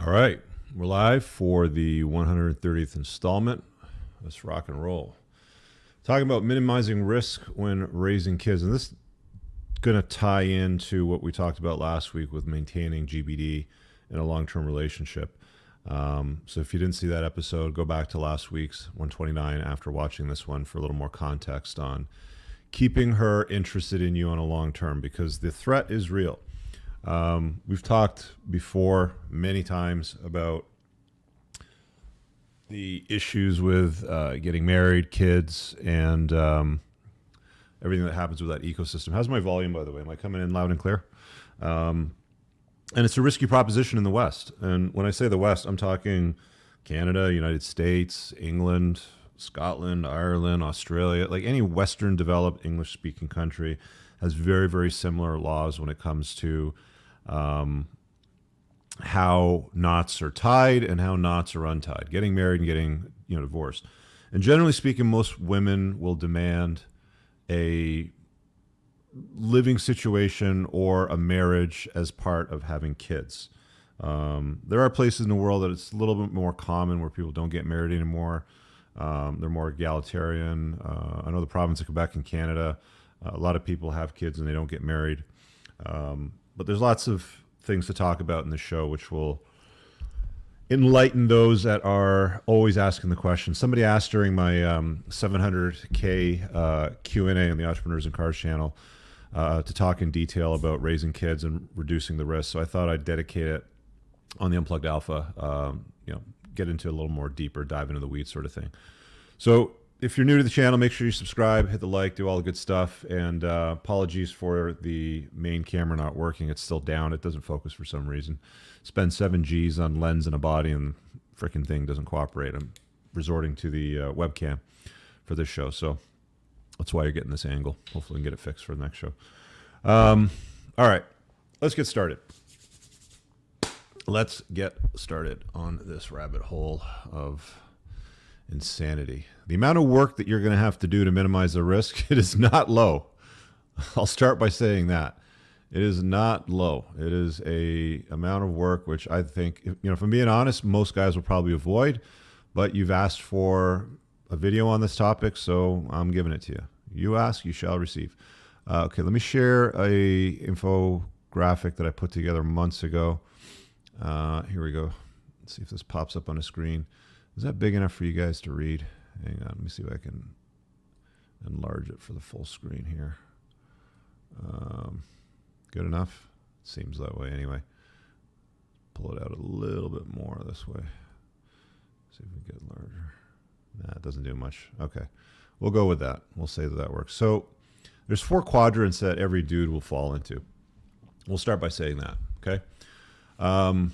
All right, we're live for the 130th installment. Let's rock and roll. Talking about minimizing risk when raising kids, and this is going to tie into what we talked about last week with maintaining GBD in a long-term relationship. Um, so if you didn't see that episode, go back to last week's 129 after watching this one for a little more context on keeping her interested in you on a long term because the threat is real. Um, we've talked before many times about the issues with uh, getting married, kids, and um, everything that happens with that ecosystem. How's my volume, by the way? Am I coming in loud and clear? Um, and it's a risky proposition in the West. And when I say the West, I'm talking Canada, United States, England, Scotland, Ireland, Australia, like any Western developed English speaking country has very, very similar laws when it comes to um, how knots are tied and how knots are untied, getting married and getting you know divorced. And generally speaking, most women will demand a living situation or a marriage as part of having kids. Um, there are places in the world that it's a little bit more common where people don't get married anymore. Um, they're more egalitarian. Uh, I know the province of Quebec in Canada, a lot of people have kids and they don't get married. Um, but there's lots of things to talk about in the show, which will enlighten those that are always asking the question. Somebody asked during my um, 700k uh, Q and A on the Entrepreneurs in Cars channel uh, to talk in detail about raising kids and reducing the risk. So I thought I'd dedicate it on the Unplugged Alpha. Um, you know, get into a little more deeper, dive into the weeds, sort of thing. So if you're new to the channel, make sure you subscribe, hit the like, do all the good stuff. And uh, apologies for the main camera not working. It's still down. It doesn't focus for some reason. Spend seven G's on lens and a body, and the freaking thing doesn't cooperate. I'm resorting to the uh, webcam for this show. So that's why you're getting this angle. Hopefully, we can get it fixed for the next show. Um, all right, let's get started. Let's get started on this rabbit hole of insanity. The amount of work that you're going to have to do to minimize the risk, it is not low. I'll start by saying that. It is not low. It is a amount of work which I think, you know, if I'm being honest, most guys will probably avoid, but you've asked for a video on this topic, so I'm giving it to you. You ask, you shall receive. Uh, okay, let me share a infographic that I put together months ago. Uh, here we go. Let's see if this pops up on a screen. Is that big enough for you guys to read? Hang on, let me see if I can enlarge it for the full screen here. Um, good enough? Seems that way anyway. Pull it out a little bit more this way. See if we get larger. Nah, it doesn't do much. Okay. We'll go with that. We'll say that that works. So there's four quadrants that every dude will fall into. We'll start by saying that. Okay. Um,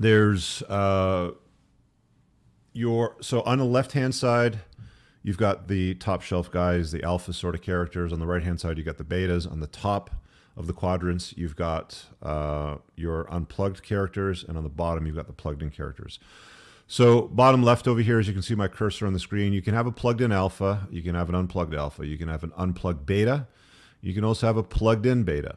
there's uh, your so on the left hand side, you've got the top shelf guys, the alpha sort of characters. On the right hand side, you got the betas. On the top of the quadrants, you've got uh, your unplugged characters, and on the bottom, you've got the plugged in characters. So bottom left over here, as you can see my cursor on the screen, you can have a plugged in alpha, you can have an unplugged alpha, you can have an unplugged beta, you can also have a plugged in beta.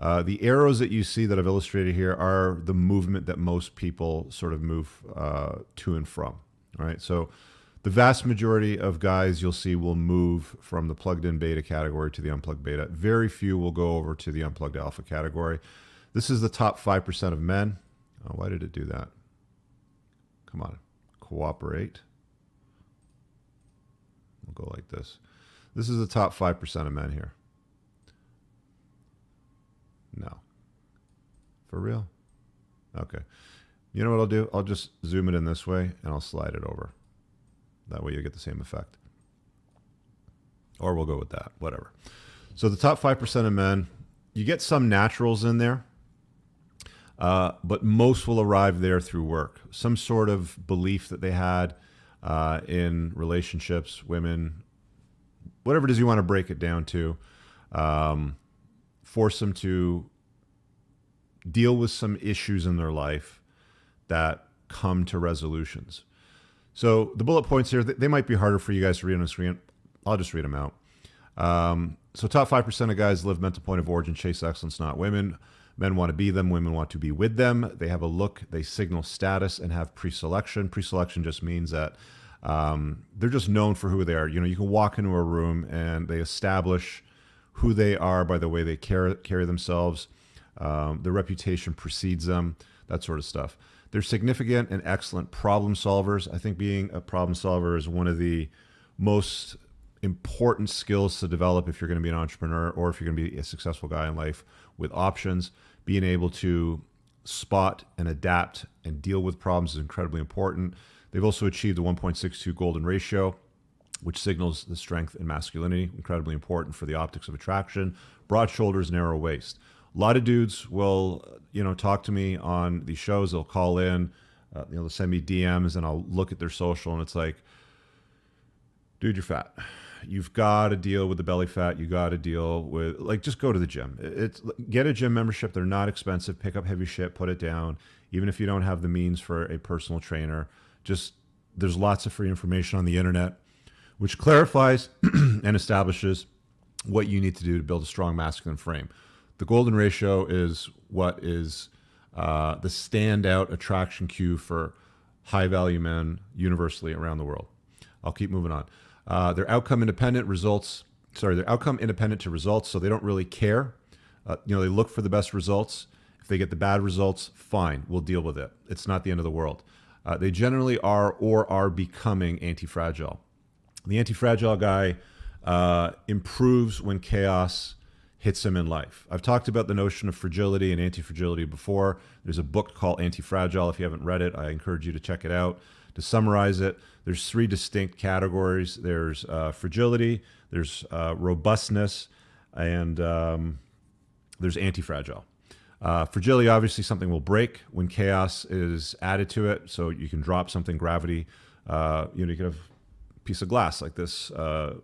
Uh, the arrows that you see that I've illustrated here are the movement that most people sort of move uh, to and from. All right, so the vast majority of guys you'll see will move from the plugged in beta category to the unplugged beta. Very few will go over to the unplugged alpha category. This is the top 5% of men. Oh, why did it do that? Come on, cooperate. We'll go like this. This is the top 5% of men here. No. For real? Okay. You know what I'll do? I'll just zoom it in this way and I'll slide it over. That way you get the same effect. Or we'll go with that, whatever. So the top 5% of men, you get some naturals in there, uh, but most will arrive there through work. Some sort of belief that they had uh, in relationships, women, whatever it is you want to break it down to. Um, force them to deal with some issues in their life that come to resolutions. So the bullet points here, they might be harder for you guys to read on the screen. I'll just read them out. Um, so top 5% of guys live mental point of origin, chase excellence, not women. Men want to be them, women want to be with them. They have a look, they signal status and have pre selection. Pre selection just means that um, they're just known for who they are. You know, you can walk into a room and they establish who they are by the way they carry, carry themselves. Um, their reputation precedes them, that sort of stuff. They're significant and excellent problem solvers. I think being a problem solver is one of the most important skills to develop if you're going to be an entrepreneur or if you're going to be a successful guy in life with options. Being able to spot and adapt and deal with problems is incredibly important. They've also achieved the 1.62 golden ratio, which signals the strength and masculinity, incredibly important for the optics of attraction. Broad shoulders, narrow waist. A lot of dudes will, you know, talk to me on these shows. They'll call in, uh, you know, they'll send me DMs, and I'll look at their social, and it's like, dude, you're fat. You've got to deal with the belly fat. You got to deal with like just go to the gym. It's get a gym membership. They're not expensive. Pick up heavy shit, put it down. Even if you don't have the means for a personal trainer, just there's lots of free information on the internet, which clarifies and establishes what you need to do to build a strong masculine frame. The golden ratio is what is uh, the standout attraction cue for high value men universally around the world. I'll keep moving on. Uh, they're outcome independent results. Sorry, they're outcome independent to results, so they don't really care. Uh, you know, they look for the best results. If they get the bad results, fine, we'll deal with it. It's not the end of the world. Uh, they generally are or are becoming anti fragile. The anti fragile guy uh, improves when chaos hits him in life. I've talked about the notion of fragility and anti fragility before. There's a book called Anti Fragile. If you haven't read it, I encourage you to check it out. To summarize it, there's three distinct categories there's uh, fragility, there's uh, robustness, and um, there's anti fragile. Uh, fragility, obviously, something will break when chaos is added to it. So you can drop something, gravity. Uh, you know, you can have piece of glass like this uh,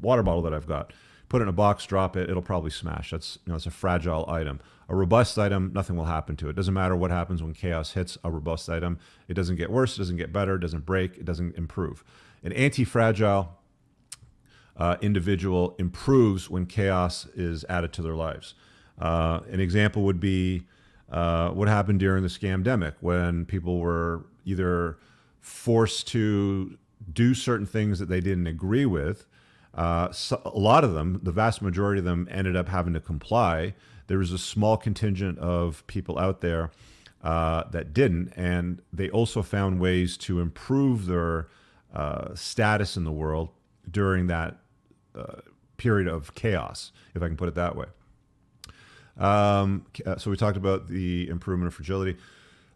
water bottle that I've got. Put it in a box, drop it, it'll probably smash. That's you know, it's a fragile item. A robust item, nothing will happen to it. Doesn't matter what happens when chaos hits a robust item. It doesn't get worse, it doesn't get better, it doesn't break, it doesn't improve. An anti-fragile uh, individual improves when chaos is added to their lives. Uh, an example would be uh, what happened during the scamdemic when people were either forced to do certain things that they didn't agree with. Uh, so a lot of them, the vast majority of them, ended up having to comply. There was a small contingent of people out there uh, that didn't, and they also found ways to improve their uh, status in the world during that uh, period of chaos, if I can put it that way. Um, uh, so we talked about the improvement of fragility.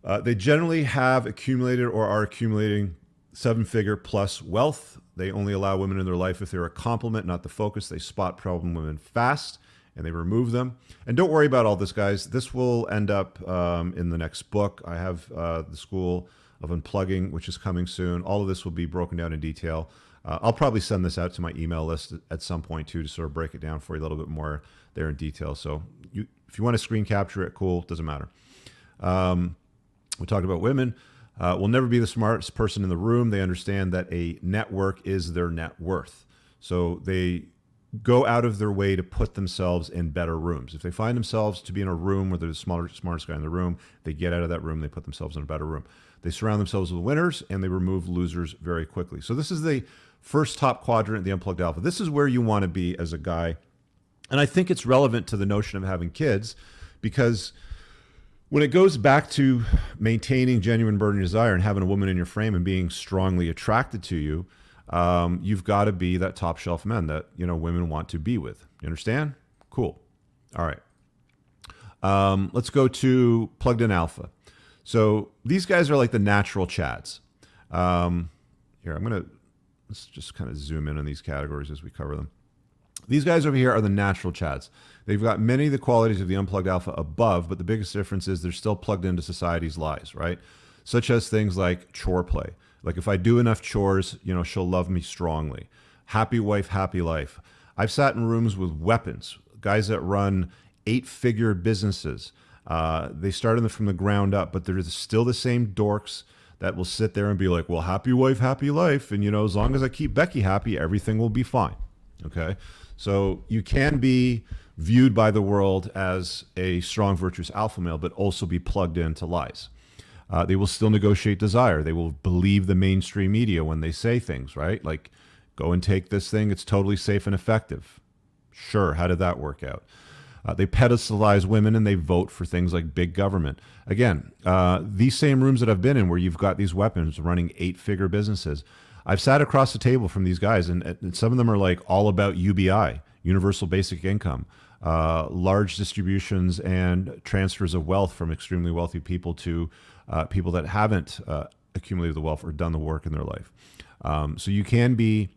Uh, they generally have accumulated or are accumulating seven figure plus wealth. They only allow women in their life if they're a complement, not the focus. They spot problem women fast and they remove them. And don't worry about all this, guys. This will end up um, in the next book. I have uh, the School of Unplugging, which is coming soon. All of this will be broken down in detail. Uh, I'll probably send this out to my email list at some point too to sort of break it down for you a little bit more there in detail. So you, if you want to screen capture it, cool, doesn't matter. Um, we talked about women. Uh, will never be the smartest person in the room. They understand that a network is their net worth. So they go out of their way to put themselves in better rooms. If they find themselves to be in a room where they're the smartest, smartest guy in the room, they get out of that room, they put themselves in a better room. They surround themselves with winners and they remove losers very quickly. So this is the first top quadrant, the unplugged alpha. This is where you want to be as a guy and I think it's relevant to the notion of having kids because when it goes back to maintaining genuine burning desire and having a woman in your frame and being strongly attracted to you, um, you've got to be that top shelf man that you know women want to be with. You understand? Cool. All right. Um, let's go to plugged in alpha. So these guys are like the natural chads. Um, here, I'm gonna let's just kind of zoom in on these categories as we cover them. These guys over here are the natural chads. They've got many of the qualities of the unplugged alpha above, but the biggest difference is they're still plugged into society's lies, right? Such as things like chore play. Like if I do enough chores, you know, she'll love me strongly. Happy wife, happy life. I've sat in rooms with weapons, guys that run eight figure businesses. Uh, they started them from the ground up, but they're still the same dorks that will sit there and be like, well, happy wife, happy life. And, you know, as long as I keep Becky happy, everything will be fine. Okay. So you can be viewed by the world as a strong, virtuous alpha male, but also be plugged into lies. Uh, they will still negotiate desire. They will believe the mainstream media when they say things, right? Like, go and take this thing, it's totally safe and effective. Sure, how did that work out? Uh, they pedestalize women and they vote for things like big government. Again, uh, these same rooms that I've been in where you've got these weapons running eight figure businesses. I've sat across the table from these guys, and, and some of them are like all about UBI, universal basic income, uh, large distributions and transfers of wealth from extremely wealthy people to uh, people that haven't uh, accumulated the wealth or done the work in their life. Um, so you can be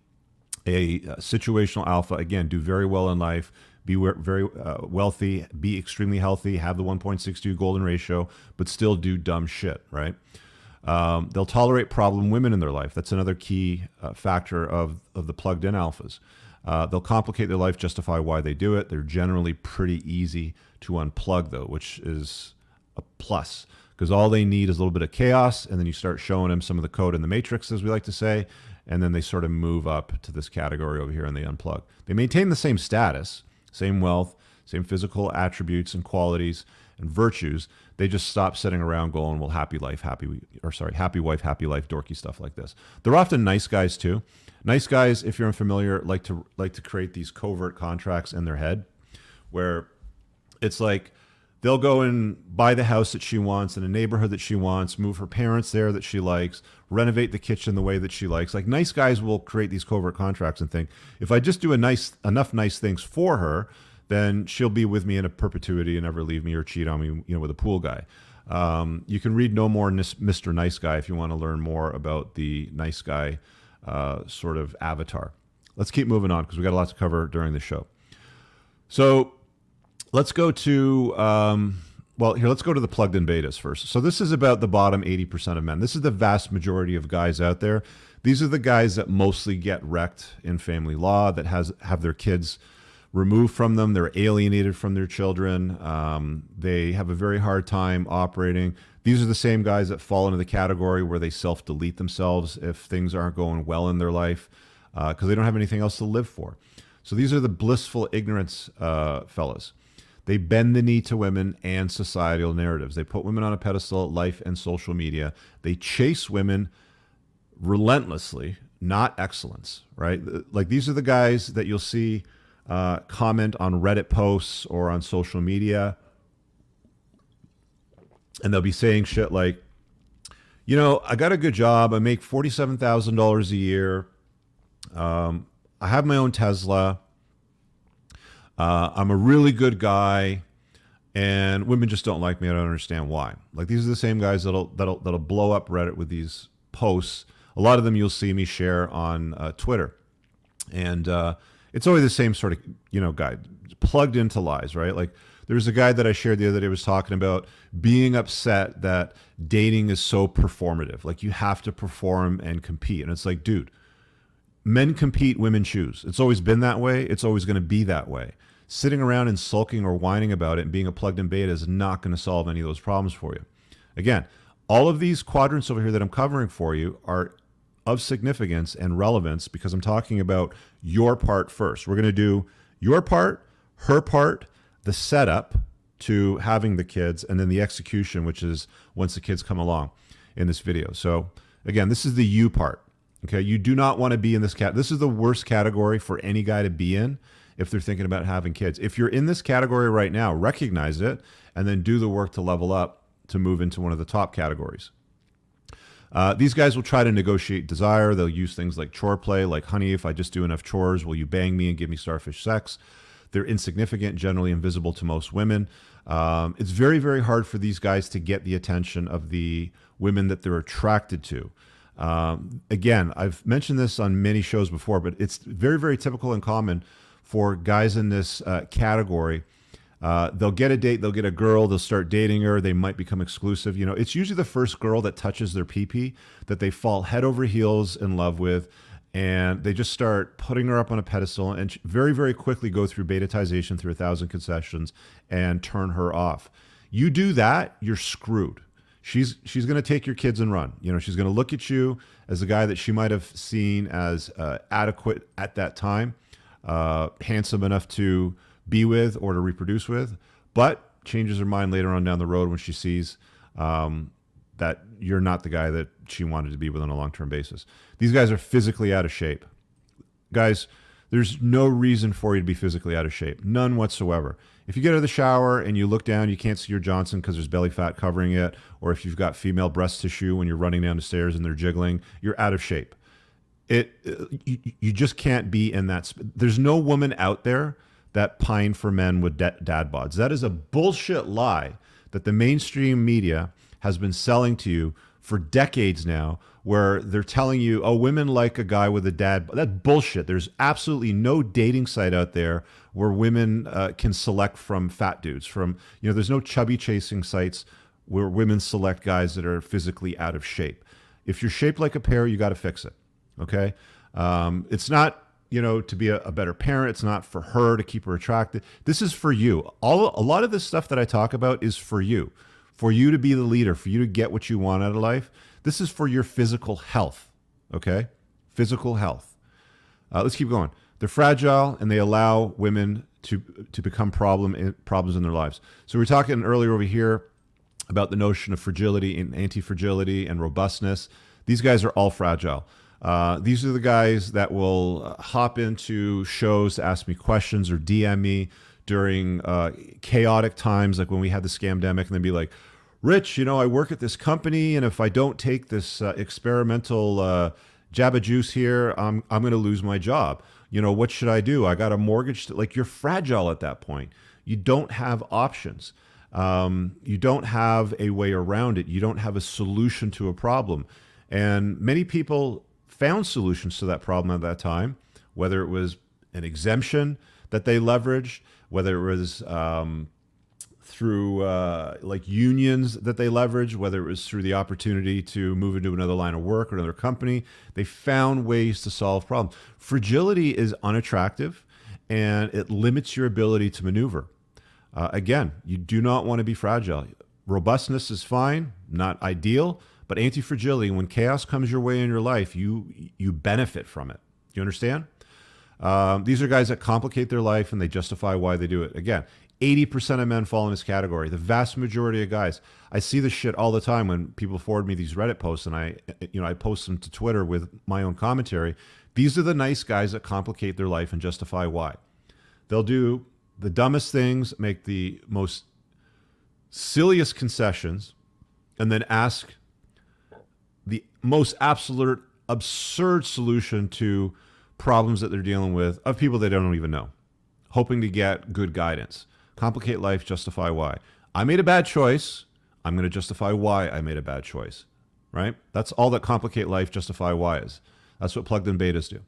a, a situational alpha, again, do very well in life, be very uh, wealthy, be extremely healthy, have the 1.62 golden ratio, but still do dumb shit, right? Um, they'll tolerate problem women in their life. That's another key uh, factor of, of the plugged in alphas. Uh, they'll complicate their life, justify why they do it. They're generally pretty easy to unplug, though, which is a plus because all they need is a little bit of chaos, and then you start showing them some of the code in the matrix, as we like to say, and then they sort of move up to this category over here and they unplug. They maintain the same status, same wealth, same physical attributes and qualities and virtues. They just stop sitting around going, "Well, happy life, happy or sorry, happy wife, happy life," dorky stuff like this. They're often nice guys too. Nice guys, if you're unfamiliar, like to like to create these covert contracts in their head, where it's like they'll go and buy the house that she wants in a neighborhood that she wants, move her parents there that she likes, renovate the kitchen the way that she likes. Like nice guys will create these covert contracts and think, if I just do a nice enough nice things for her, then she'll be with me in a perpetuity and never leave me or cheat on me, you know, with a pool guy. Um, you can read no more Mr. Nice Guy if you want to learn more about the nice guy uh, sort of avatar. Let's keep moving on because we got a lot to cover during the show. So let's go to um, well here. Let's go to the plugged in betas first. So this is about the bottom eighty percent of men. This is the vast majority of guys out there. These are the guys that mostly get wrecked in family law that has have their kids removed from them. They're alienated from their children. Um, they have a very hard time operating. These are the same guys that fall into the category where they self delete themselves if things aren't going well in their life because uh, they don't have anything else to live for. So these are the blissful ignorance uh, fellas. They bend the knee to women and societal narratives. They put women on a pedestal, life and social media. They chase women relentlessly, not excellence, right? Like these are the guys that you'll see uh, comment on Reddit posts or on social media. And they'll be saying shit like, you know, I got a good job. I make $47,000 a year. Um, I have my own Tesla. Uh, I'm a really good guy, and women just don't like me. I don't understand why. Like these are the same guys that'll that'll that'll blow up Reddit with these posts. A lot of them you'll see me share on uh, Twitter, and uh, it's always the same sort of you know guy plugged into lies, right? Like there's a guy that I shared the other day was talking about being upset that dating is so performative. Like you have to perform and compete, and it's like, dude, men compete, women choose. It's always been that way. It's always going to be that way. Sitting around and sulking or whining about it and being a plugged in beta is not going to solve any of those problems for you. Again, all of these quadrants over here that I'm covering for you are of significance and relevance because I'm talking about your part first. We're going to do your part, her part, the setup to having the kids, and then the execution, which is once the kids come along in this video. So, again, this is the you part. Okay, you do not want to be in this cat. This is the worst category for any guy to be in if they're thinking about having kids. If you're in this category right now, recognize it and then do the work to level up to move into one of the top categories. Uh, these guys will try to negotiate desire. They'll use things like chore play, like, honey, if I just do enough chores, will you bang me and give me starfish sex? They're insignificant, generally invisible to most women. Um, it's very, very hard for these guys to get the attention of the women that they're attracted to. Um, again, I've mentioned this on many shows before, but it's very, very typical and common for guys in this uh, category uh, they'll get a date, they'll get a girl, they'll start dating her, they might become exclusive. You know, it's usually the first girl that touches their PP that they fall head over heels in love with, and they just start putting her up on a pedestal and very, very quickly go through betatization through a thousand concessions and turn her off. You do that, you're screwed. She's she's going to take your kids and run. You know, she's going to look at you as a guy that she might have seen as uh, adequate at that time, uh, handsome enough to be with or to reproduce with, but changes her mind later on down the road when she sees um, that you're not the guy that she wanted to be with on a long term basis. These guys are physically out of shape. Guys, there's no reason for you to be physically out of shape, none whatsoever. If you get out of the shower and you look down, you can't see your Johnson because there's belly fat covering it, or if you've got female breast tissue when you're running down the stairs and they're jiggling, you're out of shape. It you, you just can't be in that. There's no woman out there that pine for men with dad bods. That is a bullshit lie that the mainstream media has been selling to you for decades now where they're telling you, oh, women like a guy with a dad. That's bullshit. There's absolutely no dating site out there where women uh, can select from fat dudes. From you know, there's no chubby chasing sites where women select guys that are physically out of shape. If you're shaped like a pear, you got to fix it. Okay, um, it's not you know to be a, a, better parent. It's not for her to keep her attracted. This is for you. All a lot of this stuff that I talk about is for you, for you to be the leader, for you to get what you want out of life. This is for your physical health, okay? Physical health. Uh, let's keep going. They're fragile and they allow women to to become problem in, problems in their lives. So we are talking earlier over here about the notion of fragility and anti-fragility and robustness. These guys are all fragile. Uh, these are the guys that will uh, hop into shows to ask me questions or DM me during uh, chaotic times, like when we had the scamdemic, and then be like, Rich, you know, I work at this company, and if I don't take this uh, experimental uh, Jabba juice here, I'm I'm going to lose my job. You know, what should I do? I got a mortgage. To, like you're fragile at that point. You don't have options. Um, you don't have a way around it. You don't have a solution to a problem. And many people found solutions to that problem at that time, whether it was an exemption that they leveraged, whether it was um, through uh, like unions that they leveraged, whether it was through the opportunity to move into another line of work or another company. They found ways to solve problems. Fragility is unattractive and it limits your ability to maneuver. Uh, again, you do not want to be fragile. Robustness is fine, not ideal, but anti-fragility, when chaos comes your way in your life, you you benefit from it. You understand? Um, these are guys that complicate their life and they justify why they do it. Again, 80% of men fall in this category. The vast majority of guys. I see this shit all the time when people forward me these Reddit posts and I you know, I post them to Twitter with my own commentary. These are the nice guys that complicate their life and justify why. They'll do the dumbest things, make the most silliest concessions, and then ask most absolute absurd solution to problems that they're dealing with of people they don't even know, hoping to get good guidance. Complicate life, justify why. I made a bad choice. I'm going to justify why I made a bad choice. Right? That's all that complicate life, justify why is. That's what plugged in betas do.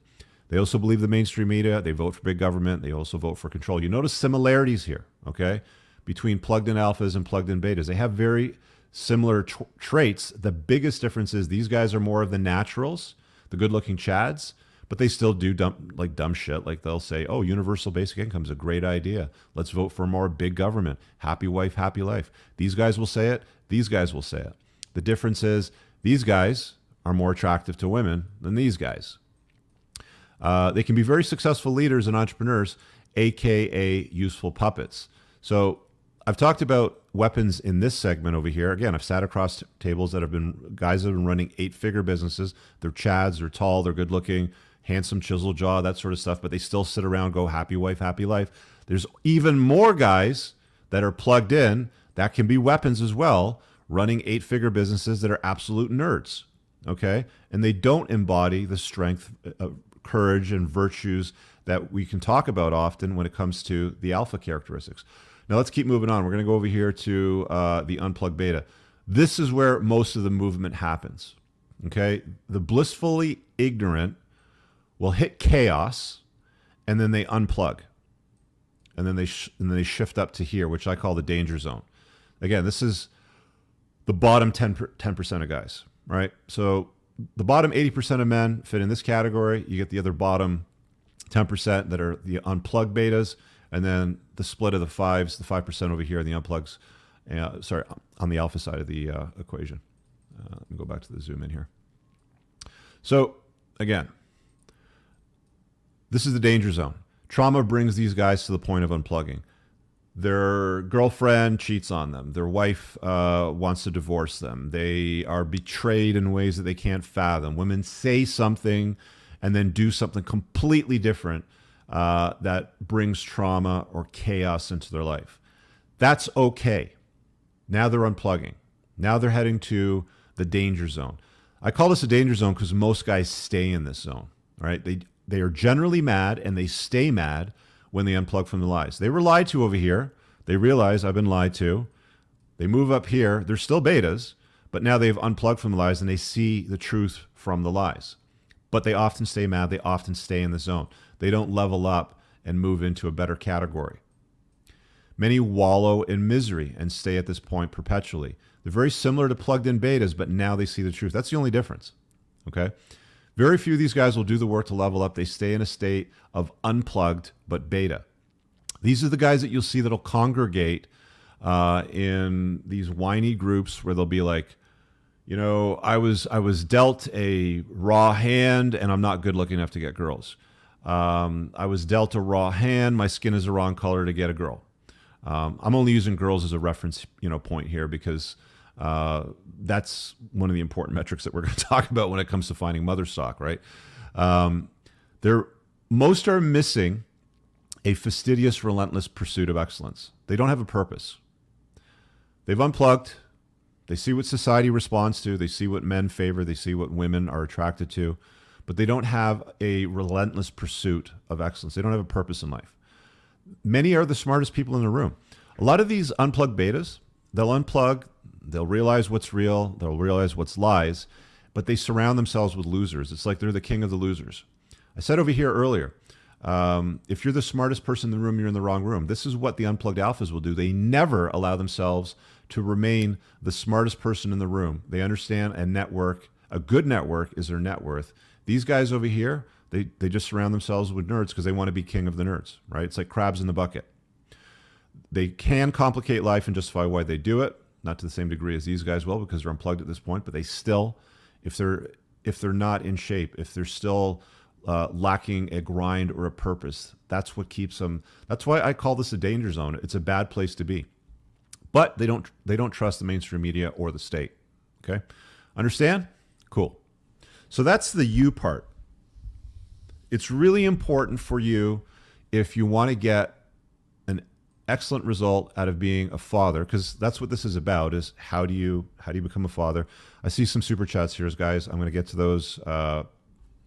They also believe the mainstream media. They vote for big government. They also vote for control. You notice similarities here, okay, between plugged in alphas and plugged in betas. They have very similar traits. The biggest difference is these guys are more of the naturals, the good looking chads but they still do dumb like dumb shit. Like they'll say, "Oh, universal basic income is a great idea. Let's vote for more big government. Happy wife, happy life." These guys will say it. These guys will say it. The difference is these guys are more attractive to women than these guys. Uh, they can be very successful leaders and entrepreneurs, aka useful puppets. So I've talked about weapons in this segment over here. Again, I've sat across tables that have been guys that have been running eight figure businesses. They're chads, they're tall, they're good looking, handsome chisel jaw, that sort of stuff, but they still sit around, go happy wife, happy life. There's even more guys that are plugged in that can be weapons as well, running eight figure businesses that are absolute nerds. Okay. And they don't embody the strength, uh, courage, and virtues that we can talk about often when it comes to the alpha characteristics. Now let's keep moving on. We're going to go over here to uh, the unplugged beta. This is where most of the movement happens. Okay. The blissfully ignorant will hit chaos and then they unplug. And then they and then they shift up to here, which I call the danger zone. Again, this is the bottom 10 percent of guys, right? So the bottom 80% of men fit in this category. You get the other bottom 10% that are the unplugged betas, and then the split of the fives, the 5% over here, the unplugs, uh, sorry, on the alpha side of the uh, equation. Uh, let me go back to the zoom in here. So again, this is the danger zone. Trauma brings these guys to the point of unplugging. Their girlfriend cheats on them. Their wife uh, wants to divorce them. They are betrayed in ways that they can't fathom. Women say something and then do something completely different uh, that brings trauma or chaos into their life. That's okay. Now they're unplugging. Now they're heading to the danger zone. I call this a danger zone because most guys stay in this zone. Right? They they are generally mad and they stay mad when they unplug from the lies. They were lied to over here. They realize I've been lied to. They move up here. They're still betas, but now they've unplugged from the lies and they see the truth from the lies. But they often stay mad. They often stay in the zone. They don't level up and move into a better category. Many wallow in misery and stay at this point perpetually. They're very similar to plugged in betas, but now they see the truth. That's the only difference. Okay. Very few of these guys will do the work to level up. They stay in a state of unplugged but beta. These are the guys that you'll see that'll congregate uh, in these whiny groups where they'll be like, you know, I was I was dealt a raw hand and I'm not good looking enough to get girls. Um, I was dealt a raw hand. My skin is the wrong color to get a girl. Um, I'm only using girls as a reference, you know, point here because uh, that's one of the important metrics that we're going to talk about when it comes to finding mother stock, right? Um, there, most are missing a fastidious, relentless pursuit of excellence. They don't have a purpose. They've unplugged. They see what society responds to. They see what men favor. They see what women are attracted to, but they don't have a relentless pursuit of excellence. They don't have a purpose in life. Many are the smartest people in the room. A lot of these unplugged betas, they'll unplug, They'll realize what's real, they'll realize what's lies, but they surround themselves with losers. It's like they're the king of the losers. I said over here earlier, um, if you're the smartest person in the room, you're in the wrong room. This is what the unplugged alphas will do. They never allow themselves to remain the smartest person in the room. They understand a network, a good network is their net worth. These guys over here, they, they just surround themselves with nerds because they want to be king of the nerds, right? It's like crabs in the bucket. They can complicate life and justify why they do it not to the same degree as these guys will because they're unplugged at this point, but they still, if they're if they're not in shape, if they're still uh, lacking a grind or a purpose, that's what keeps them. That's why I call this a danger zone. It's a bad place to be. But they don't they don't trust the mainstream media or the state. Okay, understand? Cool. So that's the you part. It's really important for you if you want to get an excellent result out of being a father because that's what this is about is how do you how do you become a father? I see some super chats here guys. I'm going to get to those uh,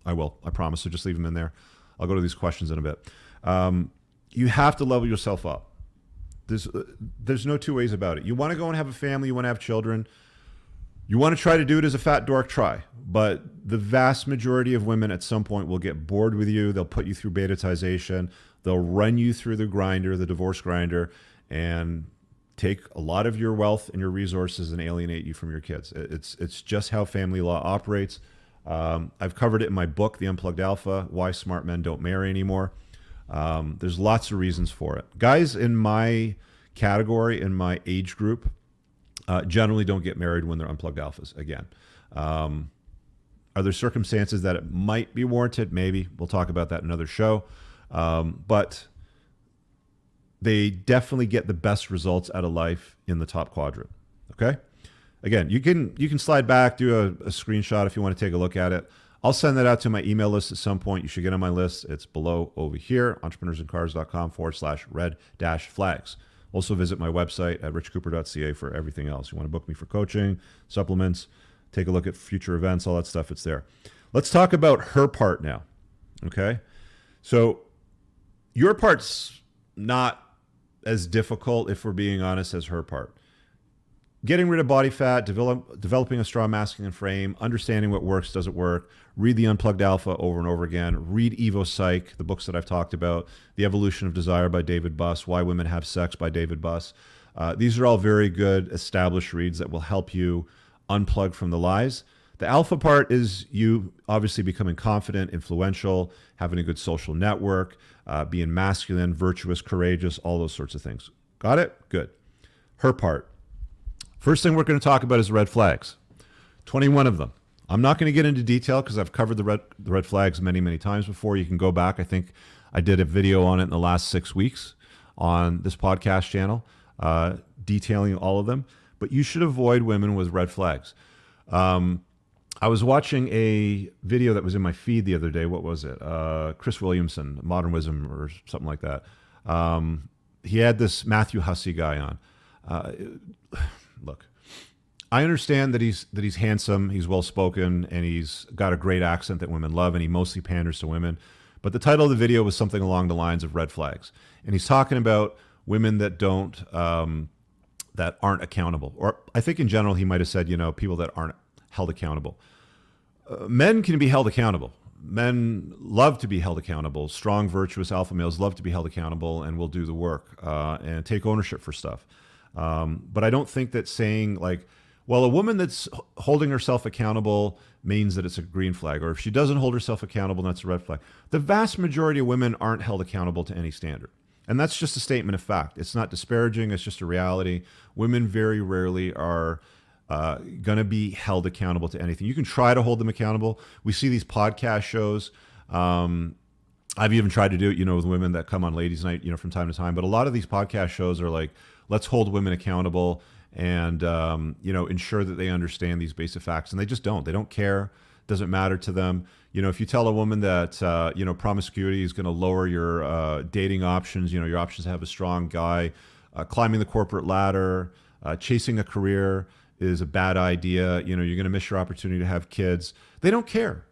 i will i promise so just leave them in there. I'll go to these questions in a bit. Um, you have to level yourself up. There's uh, there's no two ways about it. You want to go and have a family you want to have children you want to try to do it as a fat dork try but the vast majority of women at some point will get bored with you they'll put you through betatization They'll run you through the grinder, the divorce grinder, and take a lot of your wealth and your resources and alienate you from your kids. It's it's just how family law operates. Um, I've covered it in my book, The Unplugged Alpha: Why Smart Men Don't Marry Anymore. Um, there's lots of reasons for it. Guys in my category, in my age group, uh, generally don't get married when they're unplugged alphas. Again, um, are there circumstances that it might be warranted? Maybe we'll talk about that in another show. Um, but they definitely get the best results out of life in the top quadrant. Okay. Again, you can you can slide back, do a, a screenshot if you want to take a look at it. I'll send that out to my email list at some point. You should get on my list. It's below over here, entrepreneursincars.com forward slash red dash flags. Also visit my website at richcooper.ca for everything else. You want to book me for coaching, supplements, take a look at future events, all that stuff, it's there. Let's talk about her part now. Okay. So your part's not as difficult, if we're being honest, as her part. Getting rid of body fat, develop, developing a strong masculine frame, understanding what works, doesn't work. Read the Unplugged Alpha over and over again. Read Evo Psych, the books that I've talked about. The Evolution of Desire by David Buss. Why Women Have Sex by David Buss. Uh, these are all very good established reads that will help you unplug from the lies. The alpha part is you obviously becoming confident, influential, having a good social network, uh, being masculine, virtuous, courageous, all those sorts of things. Got it? Good. Her part. First thing we're going to talk about is red flags. 21 of them. I'm not going to get into detail because I've covered the red, the red flags many, many times before. You can go back. I think I did a video on it in the last six weeks on this podcast channel, uh, detailing all of them. But you should avoid women with red flags. Um, I was watching a video that was in my feed the other day. What was it? Uh, Chris Williamson, Modern Wisdom, or something like that. Um, he had this Matthew Hussey guy on. Uh, look, I understand that he's that he's handsome, he's well spoken, and he's got a great accent that women love, and he mostly panders to women. But the title of the video was something along the lines of red flags, and he's talking about women that don't um, that aren't accountable, or I think in general he might have said, you know, people that aren't held accountable. Uh, men can be held accountable. Men love to be held accountable. Strong, virtuous alpha males love to be held accountable and will do the work uh, and take ownership for stuff. Um, but I don't think that saying like, well, a woman that's holding herself accountable means that it's a green flag, or if she doesn't hold herself accountable, that's a red flag. The vast majority of women aren't held accountable to any standard. And that's just a statement of fact. It's not disparaging, it's just a reality. Women very rarely are uh, going to be held accountable to anything. You can try to hold them accountable. We see these podcast shows. Um, I've even tried to do it, you know, with women that come on ladies' night, you know, from time to time. But a lot of these podcast shows are like, let's hold women accountable and um, you know ensure that they understand these basic facts, and they just don't. They don't care. Doesn't matter to them. You know, if you tell a woman that uh, you know promiscuity is going to lower your uh, dating options, you know, your options to have a strong guy, uh, climbing the corporate ladder, uh, chasing a career is a bad idea. You know, you're going to miss your opportunity to have kids. They don't care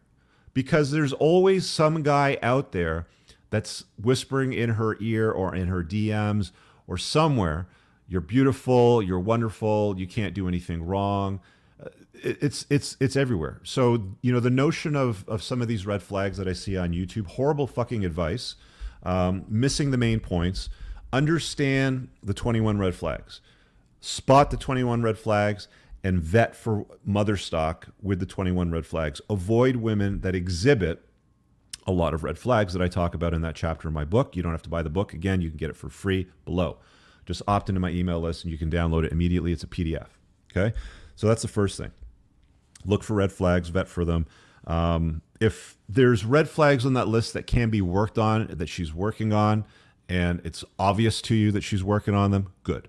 because there's always some guy out there that's whispering in her ear or in her DMs or somewhere, you're beautiful, you're wonderful, you can't do anything wrong. Uh, it's it's it's everywhere. So you know the notion of of some of these red flags that I see on YouTube, horrible fucking advice, um, missing the main points. Understand the 21 red flags spot the 21 red flags and vet for mother stock with the 21 red flags. Avoid women that exhibit a lot of red flags that I talk about in that chapter in my book. You don't have to buy the book. Again, you can get it for free below. Just opt into my email list and you can download it immediately. It's a PDF. Okay. So that's the first thing. Look for red flags, vet for them. Um, if there's red flags on that list that can be worked on, that she's working on, and it's obvious to you that she's working on them, good.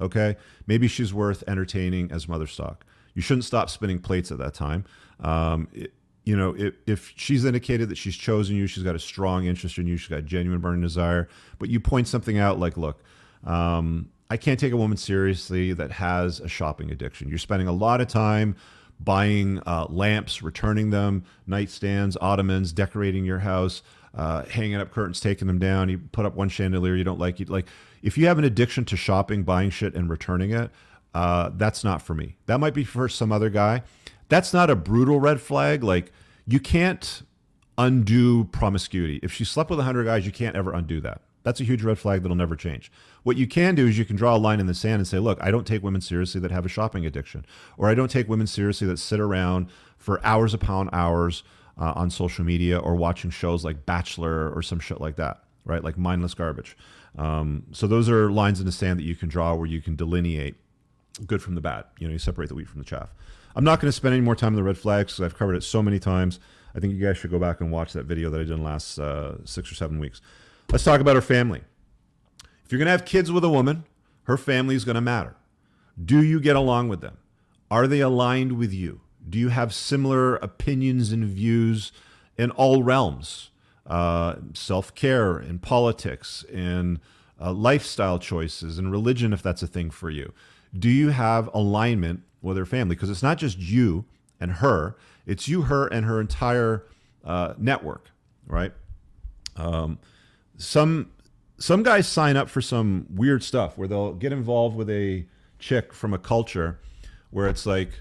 Okay, maybe she's worth entertaining as mother stock. You shouldn't stop spinning plates at that time. Um, it, you know, if, if she's indicated that she's chosen you, she's got a strong interest in you, she's got genuine burning desire, but you point something out like, look, um, I can't take a woman seriously that has a shopping addiction. You're spending a lot of time buying uh, lamps, returning them, nightstands, ottomans, decorating your house, uh, hanging up curtains, taking them down. You put up one chandelier you don't like. You like if you have an addiction to shopping, buying shit, and returning it. Uh, that's not for me. That might be for some other guy. That's not a brutal red flag. Like you can't undo promiscuity. If she slept with 100 guys, you can't ever undo that. That's a huge red flag that'll never change. What you can do is you can draw a line in the sand and say, look, I don't take women seriously that have a shopping addiction, or I don't take women seriously that sit around for hours upon hours uh, on social media or watching shows like Bachelor or some shit like that, right? Like mindless garbage. Um, so those are lines in the sand that you can draw where you can delineate good from the bad. You know, you separate the wheat from the chaff. I'm not going to spend any more time on the red flags because I've covered it so many times. I think you guys should go back and watch that video that I did in the last uh, six or seven weeks. Let's talk about her family. If you're going to have kids with a woman, her family is going to matter. Do you get along with them? Are they aligned with you? Do you have similar opinions and views in all realms? Uh, Self care, in politics, in uh, lifestyle choices, and religion, if that's a thing for you. Do you have alignment with her family? Because it's not just you and her, it's you, her, and her entire uh, network, right? Um, some some guys sign up for some weird stuff where they'll get involved with a chick from a culture where it's like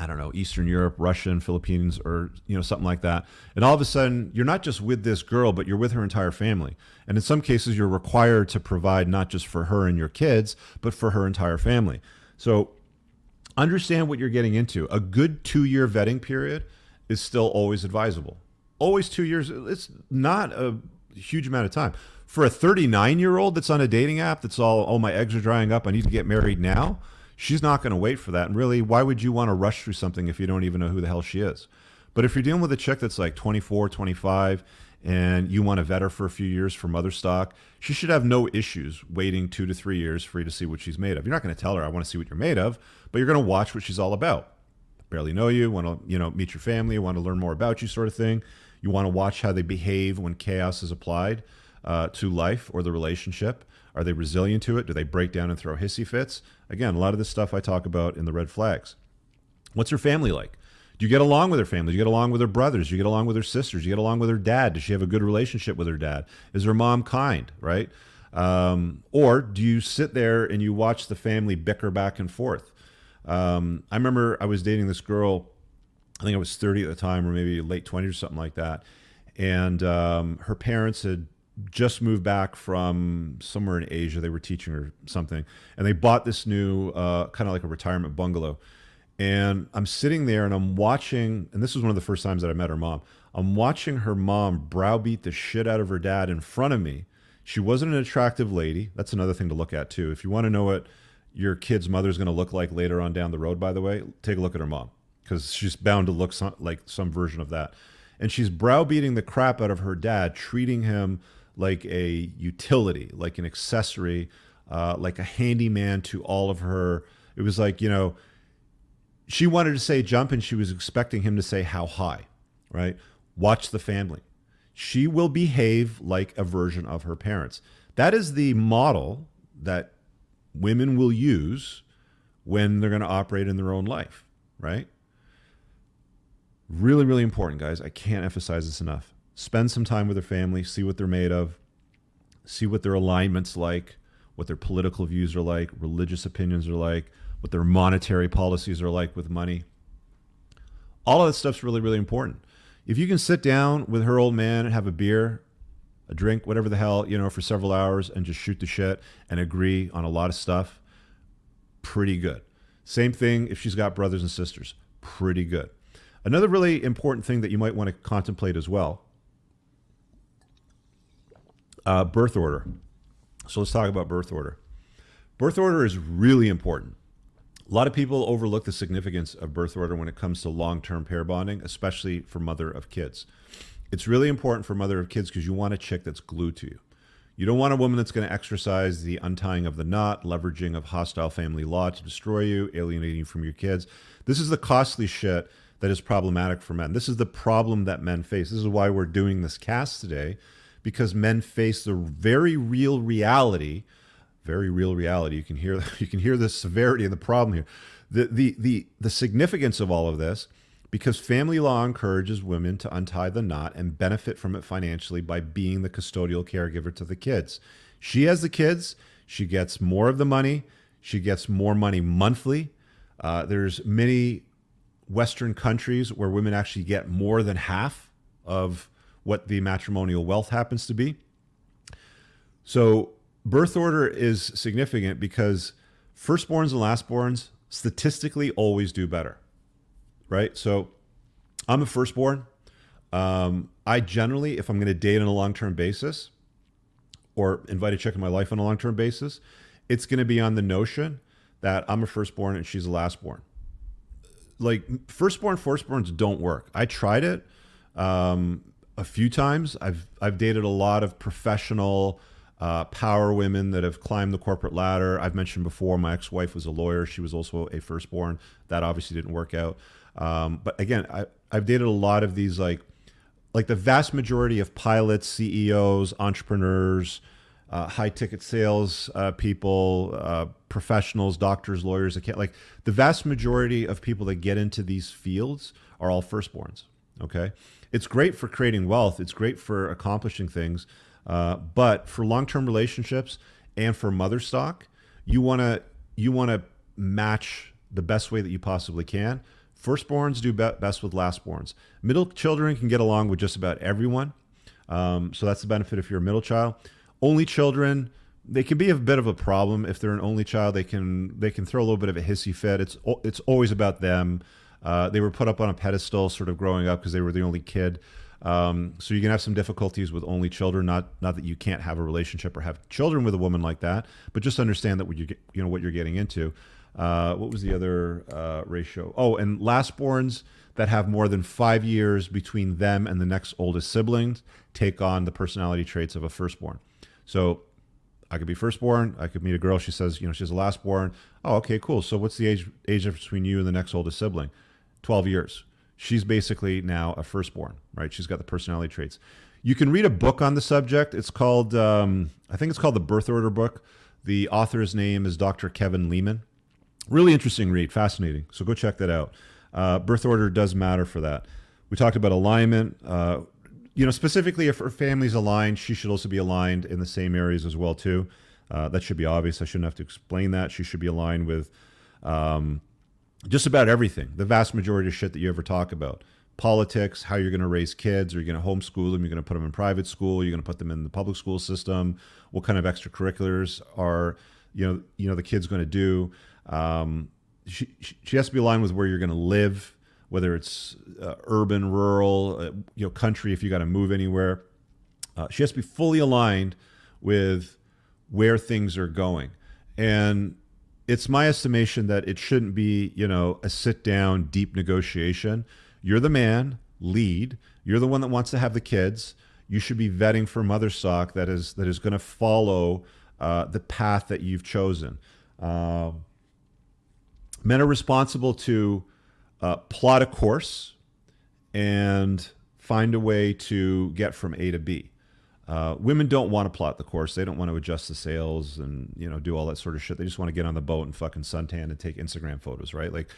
I don't know, Eastern Europe, Russian, Philippines, or you know something like that. And all of a sudden, you're not just with this girl, but you're with her entire family. And in some cases, you're required to provide not just for her and your kids, but for her entire family. So understand what you're getting into. A good two-year vetting period is still always advisable. Always two years. It's not a huge amount of time for a 39 year old that's on a dating app. That's all. Oh, my eggs are drying up. I need to get married now she's not going to wait for that. And really, why would you want to rush through something if you don't even know who the hell she is? But if you're dealing with a chick that's like 24, 25, and you want to vet her for a few years for mother stock, she should have no issues waiting two to three years for you to see what she's made of. You're not going to tell her, I want to see what you're made of, but you're going to watch what she's all about. Barely know you, want to, you know, meet your family, want to learn more about you, sort of thing. You want to watch how they behave when chaos is applied uh, to life or the relationship. Are they resilient to it? Do they break down and throw hissy fits? Again, a lot of this stuff I talk about in the red flags. What's her family like? Do you get along with her family? Do you get along with her brothers? Do you get along with her sisters? Do you get along with her dad? Does she have a good relationship with her dad? Is her mom kind, right? Um, or do you sit there and you watch the family bicker back and forth? Um, I remember I was dating this girl, I think I was 30 at the time, or maybe late 20s or something like that. And um, her parents had just moved back from somewhere in Asia. They were teaching or something, and they bought this new uh, kind of like a retirement bungalow. And I'm sitting there and I'm watching, and this was one of the first times that I met her mom. I'm watching her mom browbeat the shit out of her dad in front of me. She wasn't an attractive lady. That's another thing to look at too. If you want to know what your kid's mother's going to look like later on down the road, by the way, take a look at her mom because she's bound to look some, like some version of that. And she's browbeating the crap out of her dad, treating him like a utility, like an accessory, uh, like a handyman to all of her. It was like, you know, she wanted to say jump and she was expecting him to say how high, right? Watch the family. She will behave like a version of her parents. That is the model that women will use when they're going to operate in their own life, right? Really, really important, guys. I can't emphasize this enough. Spend some time with their family, see what they're made of, see what their alignment's like, what their political views are like, religious opinions are like, what their monetary policies are like with money. All of that stuff's really, really important. If you can sit down with her old man and have a beer, a drink, whatever the hell, you know, for several hours and just shoot the shit and agree on a lot of stuff, pretty good. Same thing if she's got brothers and sisters, pretty good. Another really important thing that you might want to contemplate as well uh, birth order. So let's talk about birth order. Birth order is really important. A lot of people overlook the significance of birth order when it comes to long term pair bonding, especially for mother of kids. It's really important for mother of kids because you want a chick that's glued to you. You don't want a woman that's going to exercise the untying of the knot, leveraging of hostile family law to destroy you, alienating you from your kids. This is the costly shit that is problematic for men. This is the problem that men face. This is why we're doing this cast today, because men face the very real reality very real reality. You can hear you can hear the severity of the problem here. The the the the significance of all of this because family law encourages women to untie the knot and benefit from it financially by being the custodial caregiver to the kids. She has the kids, she gets more of the money, she gets more money monthly. Uh, there's many Western countries where women actually get more than half of what the matrimonial wealth happens to be. So birth order is significant because firstborns and lastborns statistically always do better, right? So I'm a firstborn. Um, I generally, if I'm going to date on a long term basis or invite a chick in my life on a long term basis, it's going to be on the notion that I'm a firstborn and she's a lastborn. Like firstborn, firstborns don't work. I tried it um, a few times. I've I've dated a lot of professional uh, power women that have climbed the corporate ladder. I've mentioned before, my ex wife was a lawyer. She was also a firstborn. That obviously didn't work out. Um, but again, I, I've dated a lot of these, like, like the vast majority of pilots, CEOs, entrepreneurs, uh, high ticket sales uh, people, uh, professionals, doctors, lawyers. Like the vast majority of people that get into these fields are all firstborns. Okay. It's great for creating wealth, it's great for accomplishing things. Uh, but for long-term relationships and for mother stock, you want to you want to match the best way that you possibly can. Firstborns do best with lastborns. Middle children can get along with just about everyone. Um, so that's the benefit if you're a middle child. Only children, they can be a bit of a problem if they're an only child. They can they can throw a little bit of a hissy fit. It's it's always about them. Uh, they were put up on a pedestal, sort of growing up because they were the only kid. Um, so you can have some difficulties with only children. Not not that you can't have a relationship or have children with a woman like that, but just understand that what you get, you know what you're getting into. Uh, what was the other uh, ratio? Oh, and lastborns that have more than five years between them and the next oldest siblings take on the personality traits of a firstborn. So I could be firstborn. I could meet a girl. She says, you know, she's a lastborn. Oh, okay, cool. So what's the age age difference between you and the next oldest sibling? Twelve years. She's basically now a firstborn, right? She's got the personality traits. You can read a book on the subject. It's called, um, I think it's called the Birth Order book. The author's name is Dr. Kevin Leman. Really interesting read, fascinating. So go check that out. Uh, birth order does matter for that. We talked about alignment. Uh, you know, specifically if her family's aligned, she should also be aligned in the same areas as well too. Uh, that should be obvious. I shouldn't have to explain that. She should be aligned with um, just about everything. The vast majority of shit that you ever talk about politics, how you're going to raise kids, are you going to homeschool them, you're going to put them in private school, you're going to put them in the public school system, what kind of extracurriculars are you know you know the kid's going to do. Um, she, she has to be aligned with where you're going to live, whether it's uh, urban, rural, uh, you know, country. If you got to move anywhere, uh, she has to be fully aligned with where things are going. And it's my estimation that it shouldn't be, you know, a sit down, deep negotiation. You're the man, lead. You're the one that wants to have the kids. You should be vetting for mother stock that is that is going to follow uh, the path that you've chosen. Uh, men are responsible to uh, plot a course and find a way to get from A to B. Uh, women don't want to plot the course. They don't want to adjust the sails and you know do all that sort of shit. They just want to get on the boat and fucking suntan and take Instagram photos, right? Like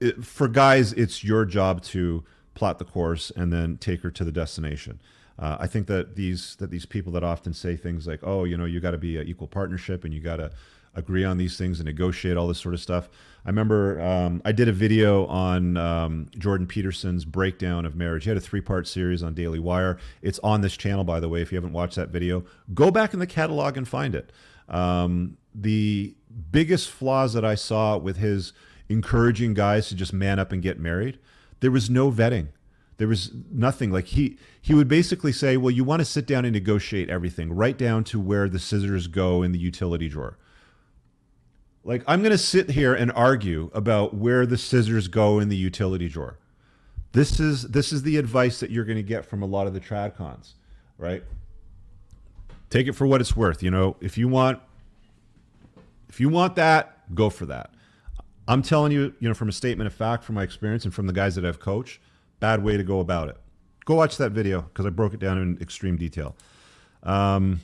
it, for guys, it's your job to plot the course and then take her to the destination. Uh, I think that these that these people that often say things like, "Oh, you know, you got to be an equal partnership and you got to agree on these things and negotiate all this sort of stuff." I remember um, I did a video on um, Jordan Peterson's breakdown of marriage. He had a three-part series on Daily Wire. It's on this channel, by the way. If you haven't watched that video, go back in the catalog and find it. Um, the biggest flaws that I saw with his encouraging guys to just man up and get married, there was no vetting. There was nothing like he he would basically say, "Well, you want to sit down and negotiate everything, right down to where the scissors go in the utility drawer." Like I'm going to sit here and argue about where the scissors go in the utility drawer. This is this is the advice that you're going to get from a lot of the tradcons, right? Take it for what it's worth. You know, if you want if you want that, go for that. I'm telling you, you know, from a statement of fact, from my experience and from the guys that I've coached, bad way to go about it. Go watch that video because I broke it down in extreme detail. Um,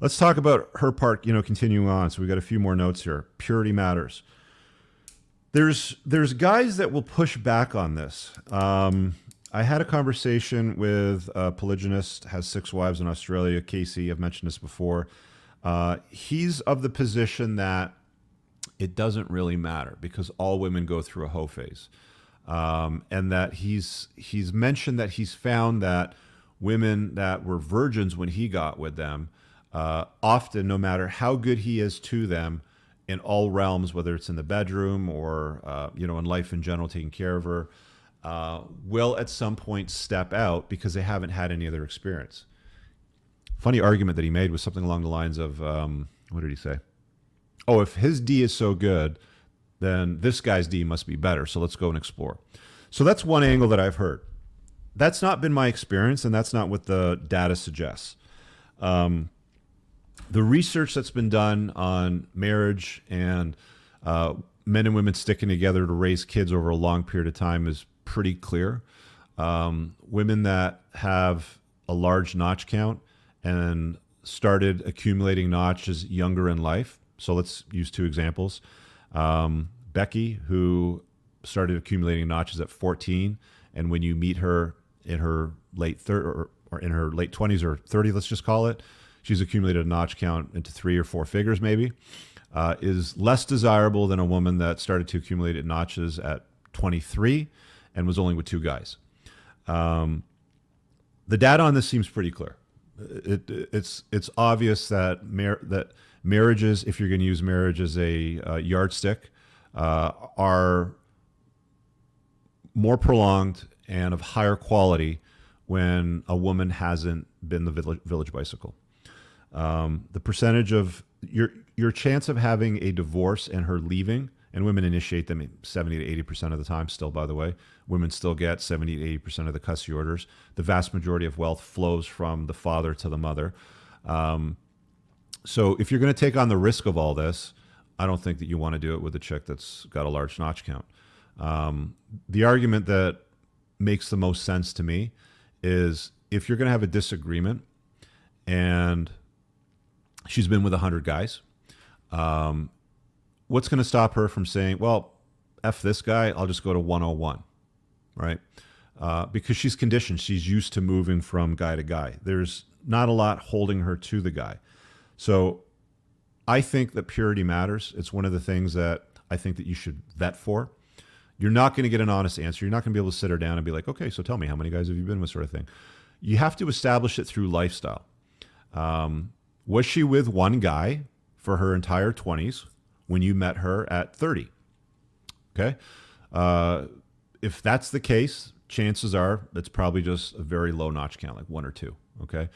let's talk about her part. You know, continuing on. So we've got a few more notes here. Purity matters. There's there's guys that will push back on this. Um, I had a conversation with a polygynist, has six wives in Australia. Casey, I've mentioned this before. Uh, he's of the position that it doesn't really matter because all women go through a hoe phase um, and that he's he's mentioned that he's found that women that were virgins when he got with them uh, often, no matter how good he is to them in all realms, whether it's in the bedroom or uh, you know in life in general, taking care of her, uh, will at some point step out because they haven't had any other experience. Funny argument that he made was something along the lines of, um, what did he say? Oh, if his D is so good, then this guy's D must be better. So let's go and explore. So that's one angle that I've heard. That's not been my experience, and that's not what the data suggests. Um, the research that's been done on marriage and uh, men and women sticking together to raise kids over a long period of time is pretty clear. Um, women that have a large notch count and started accumulating notches younger in life. So let's use two examples. Um, Becky, who started accumulating notches at 14, and when you meet her in her late third or, or in her late 20s or 30, let's just call it, she's accumulated a notch count into three or four figures, maybe. Uh, is less desirable than a woman that started to accumulate notches at 23 and was only with two guys. Um, the data on this seems pretty clear. It, it, it's it's obvious that mar- that marriages, if you're going to use marriage as a uh, yardstick, uh, are more prolonged and of higher quality when a woman hasn't been the village, village bicycle. Um, the percentage of your your chance of having a divorce and her leaving, and women initiate them 70 to 80% of the time, still, by the way. Women still get 70 to 80% of the custody orders. The vast majority of wealth flows from the father to the mother. Um, so if you're going to take on the risk of all this, I don't think that you want to do it with a chick that's got a large notch count. Um, the argument that makes the most sense to me is if you're going to have a disagreement and she's been with 100 guys, um, what's going to stop her from saying, well, F this guy, I'll just go to 101, right? Uh, because she's conditioned. She's used to moving from guy to guy. There's not a lot holding her to the guy. So I think that purity matters. It's one of the things that I think that you should vet for. You're not going to get an honest answer. You're not going to be able to sit her down and be like, okay, so tell me, how many guys have you been with, sort of thing. You have to establish it through lifestyle. Um, was she with one guy for her entire 20s when you met her at 30? Okay. Uh, if that's the case, chances are it's probably just a very low notch count, like one or two. Okay.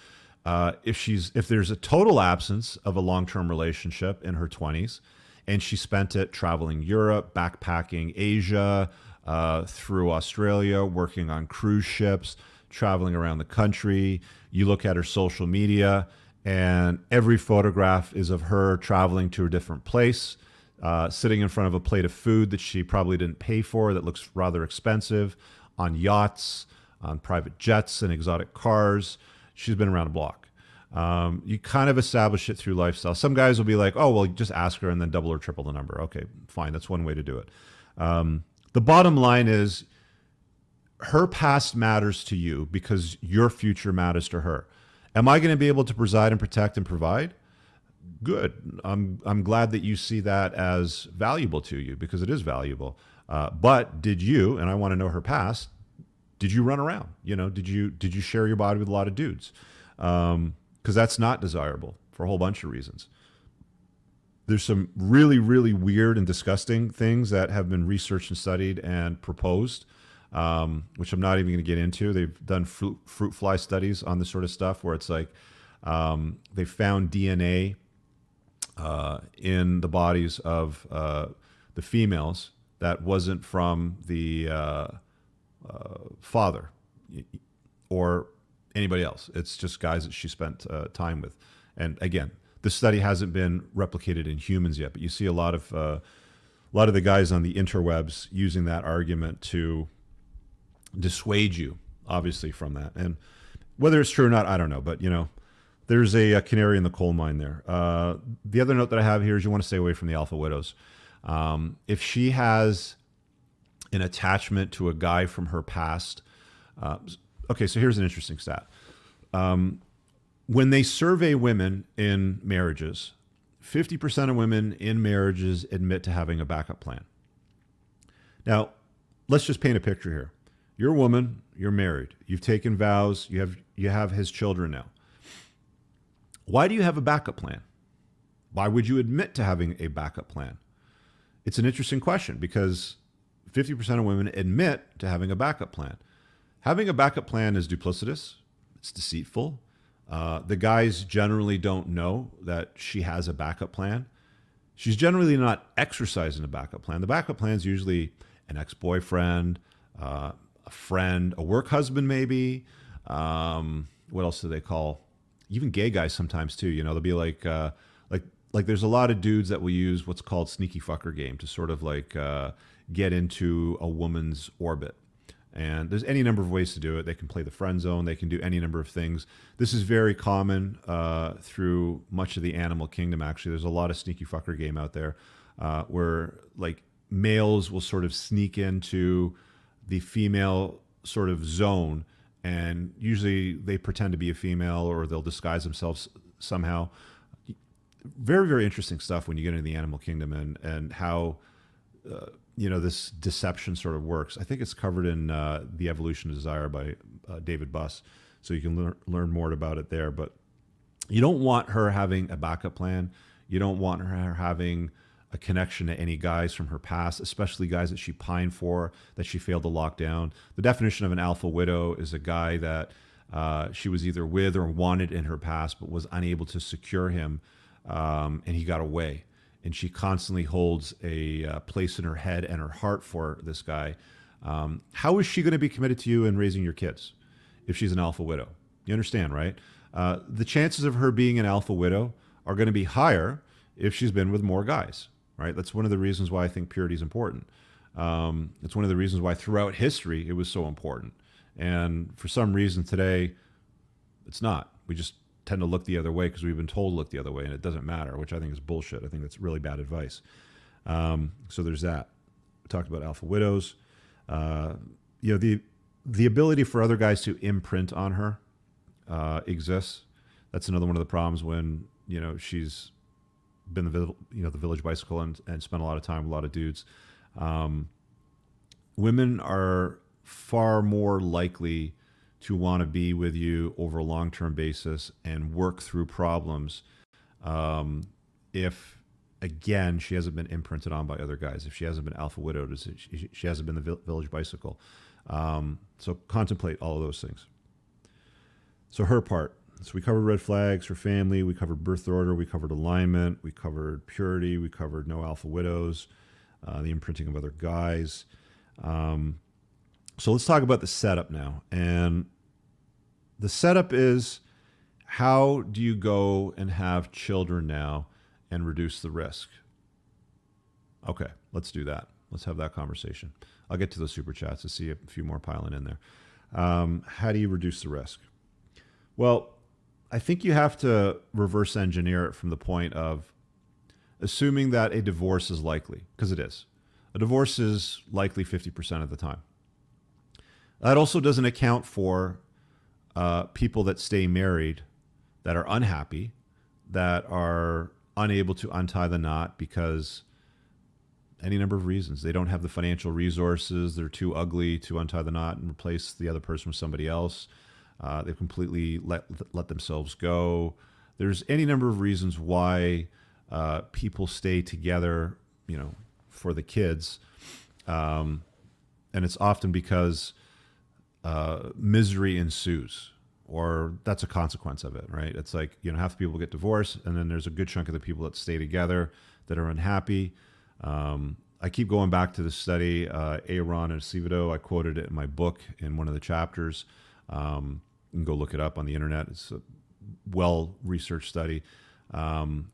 Uh, if she's if there's a total absence of a long-term relationship in her 20s and she spent it traveling europe backpacking asia uh, through australia working on cruise ships traveling around the country you look at her social media and every photograph is of her traveling to a different place uh, sitting in front of a plate of food that she probably didn't pay for that looks rather expensive on yachts on private jets and exotic cars she's been around a block. Um, you kind of establish it through lifestyle. Some guys will be like, oh, well, just ask her and then double or triple the number. Okay, fine. That's one way to do it. Um, the bottom line is her past matters to you because your future matters to her. Am I going to be able to preside and protect and provide? Good. I'm, I'm glad that you see that as valuable to you because it is valuable. Uh, but did you, and I want to know her past, did you run around? You know, did you did you share your body with a lot of dudes? Because um, that's not desirable for a whole bunch of reasons. There's some really really weird and disgusting things that have been researched and studied and proposed, um, which I'm not even going to get into. They've done fruit, fruit fly studies on this sort of stuff where it's like um, they found DNA uh, in the bodies of uh, the females that wasn't from the uh, uh, father or anybody else. It's just guys that she spent uh, time with. And again, this study hasn't been replicated in humans yet, but you see a lot of uh, a lot of the guys on the interwebs using that argument to dissuade you, obviously, from that. And whether it's true or not, I don't know. But you know, there's a, a canary in the coal mine there. Uh, the other note that I have here is you want to stay away from the alpha widows. Um, if she has an attachment to a guy from her past. Uh, okay, so here's an interesting stat. Um, when they survey women in marriages, 50% of women in marriages admit to having a backup plan. Now, let's just paint a picture here. You're a woman, you're married, you've taken vows, you have you have his children now. Why do you have a backup plan? Why would you admit to having a backup plan? It's an interesting question because 50% of women admit to having a backup plan. Having a backup plan is duplicitous, it's deceitful. Uh, the guys generally don't know that she has a backup plan. She's generally not exercising a backup plan. The backup plan is usually an ex boyfriend, uh, friend, a work husband, maybe. Um, what else do they call? Even gay guys sometimes too. You know, they'll be like, uh, like, like. There's a lot of dudes that will use what's called sneaky fucker game to sort of like uh, get into a woman's orbit. And there's any number of ways to do it. They can play the friend zone. They can do any number of things. This is very common uh, through much of the animal kingdom. Actually, there's a lot of sneaky fucker game out there uh, where like males will sort of sneak into the female sort of zone, and usually they pretend to be a female or they'll disguise themselves somehow. Very very interesting stuff when you get into the animal kingdom and and how. Uh, you know this deception sort of works. I think it's covered in uh, the Evolution of Desire by uh, David Buss, so you can lear- learn more about it there. But you don't want her having a backup plan. You don't want her having a connection to any guys from her past, especially guys that she pined for that she failed to lock down. The definition of an alpha widow is a guy that uh, she was either with or wanted in her past, but was unable to secure him um, and he got away. And she constantly holds a uh, place in her head and her heart for this guy. Um, how is she going to be committed to you and raising your kids if she's an alpha widow? You understand, right? Uh, the chances of her being an alpha widow are going to be higher if she's been with more guys, right? That's one of the reasons why I think purity is important. Um, it's one of the reasons why throughout history it was so important. And for some reason today, it's not. We just tend to look the other way because we've been told to look the other way and it doesn't matter, which I think is bullshit. I think that's really bad advice. Um, so there's that. We talked about alpha widows. Uh, you know, the, the ability for other guys to imprint on her uh, exists. That's another one of the problems when, you know, she's been the, you know, the village bicycle and, and spent a lot of time with a lot of dudes. Um, women are far more likely to want to be with you over a long term basis and work through problems um, if again she hasn't been imprinted on by other guys if she hasn't been alpha widowed she, she hasn't been the village bicycle um, so contemplate all of those things so her part so we covered red flags for family we covered birth order we covered alignment we covered purity we covered no alpha widows uh, the imprinting of other guys um, so let's talk about the setup now. And the setup is how do you go and have children now and reduce the risk? Okay, let's do that. Let's have that conversation. I'll get to the super chats to see a few more piling in there. Um, how do you reduce the risk? Well, I think you have to reverse engineer it from the point of assuming that a divorce is likely, because it is. A divorce is likely 50% of the time. That also doesn't account for uh, people that stay married that are unhappy, that are unable to untie the knot because any number of reasons. They don't have the financial resources. They're too ugly to untie the knot and replace the other person with somebody else. Uh, they've completely let let themselves go. There's any number of reasons why uh, people stay together. You know, for the kids, um, and it's often because uh, misery ensues or that's a consequence of it, right? It's like, you know, half the people get divorced, and then there's a good chunk of the people that stay together that are unhappy. Um, I keep going back to the study, uh, Aron and Acevedo. I quoted it in my book in one of the chapters. Um, you can go look it up on the internet. It's a well researched study. Um,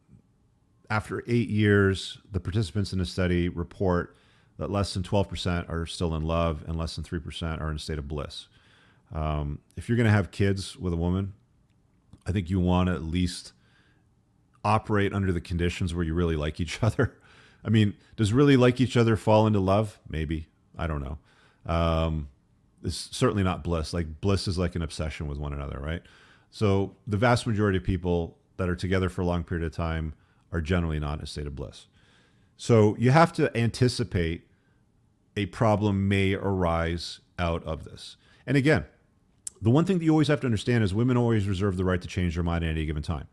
after eight years, the participants in the study report that less than 12% are still in love and less than 3% are in a state of bliss. Um, if you're going to have kids with a woman, I think you want to at least operate under the conditions where you really like each other. I mean, does really like each other fall into love? Maybe. I don't know. Um, it's certainly not bliss. Like bliss is like an obsession with one another, right? So the vast majority of people that are together for a long period of time are generally not in a state of bliss. So you have to anticipate a problem may arise out of this. And again, the one thing that you always have to understand is women always reserve the right to change their mind at any given time.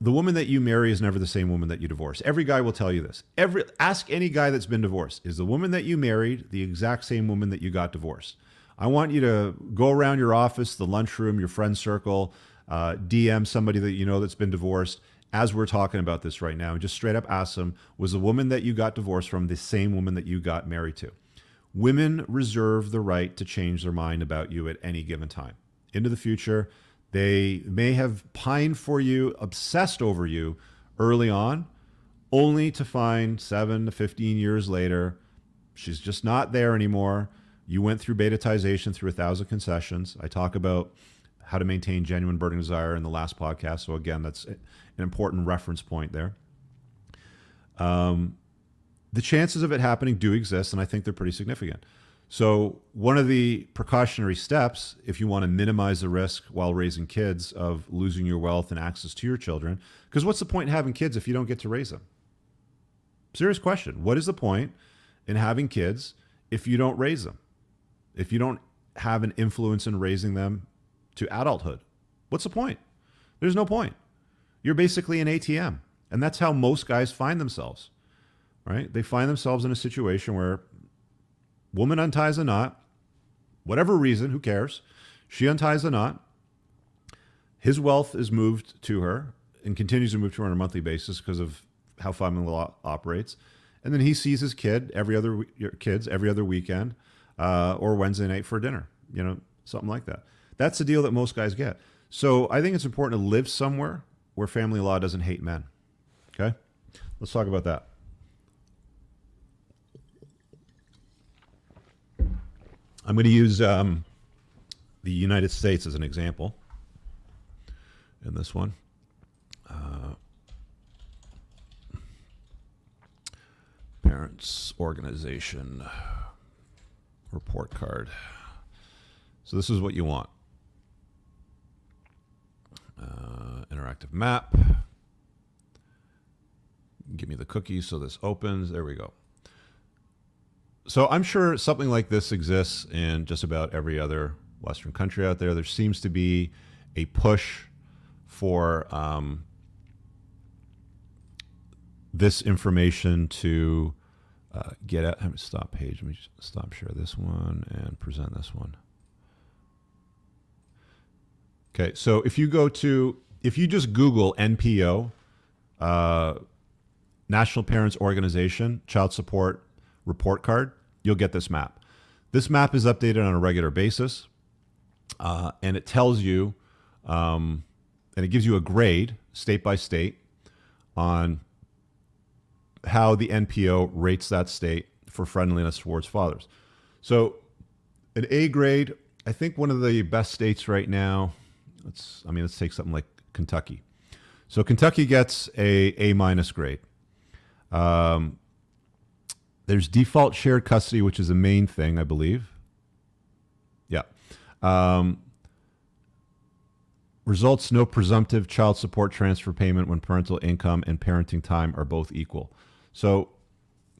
The woman that you marry is never the same woman that you divorce. Every guy will tell you this. Every ask any guy that's been divorced, is the woman that you married the exact same woman that you got divorced? I want you to go around your office, the lunchroom, your friend circle, uh, DM somebody that you know that's been divorced as we're talking about this right now and just straight up ask them was the woman that you got divorced from the same woman that you got married to women reserve the right to change their mind about you at any given time into the future they may have pined for you obsessed over you early on only to find 7 to 15 years later she's just not there anymore you went through betatization through a thousand concessions i talk about how to maintain genuine burning desire in the last podcast. So again, that's an important reference point there. Um, the chances of it happening do exist, and I think they're pretty significant. So one of the precautionary steps, if you want to minimize the risk while raising kids of losing your wealth and access to your children, because what's the point in having kids if you don't get to raise them? Serious question. What is the point in having kids if you don't raise them? If you don't have an influence in raising them to adulthood. What's the point? There's no point. You're basically an ATM. And that's how most guys find themselves, right? They find themselves in a situation where woman unties a knot, whatever reason, who cares? She unties the knot. His wealth is moved to her and continues to move to her on a monthly basis because of how family law operates. And then he sees his kid every other kids every other weekend uh, or Wednesday night for dinner, you know, something like that. That's the deal that most guys get. So I think it's important to live somewhere where family law doesn't hate men. Okay, let's talk about that. I'm going to use um, the United States as an example in this one. Uh, parents organization report card. So this is what you want. Uh, interactive map. Give me the cookie so this opens. There we go. So I'm sure something like this exists in just about every other Western country out there. There seems to be a push for um, this information to uh, get out. Let me stop page. Let me stop share this one and present this one. Okay, so if you go to, if you just Google NPO, uh, National Parents Organization Child Support Report Card, you'll get this map. This map is updated on a regular basis, uh, and it tells you, um, and it gives you a grade state by state on how the NPO rates that state for friendliness towards fathers. So, an A grade, I think one of the best states right now Let's I mean let's take something like Kentucky. So Kentucky gets a A minus grade. Um, there's default shared custody, which is the main thing, I believe. Yeah. Um, results no presumptive child support transfer payment when parental income and parenting time are both equal. So,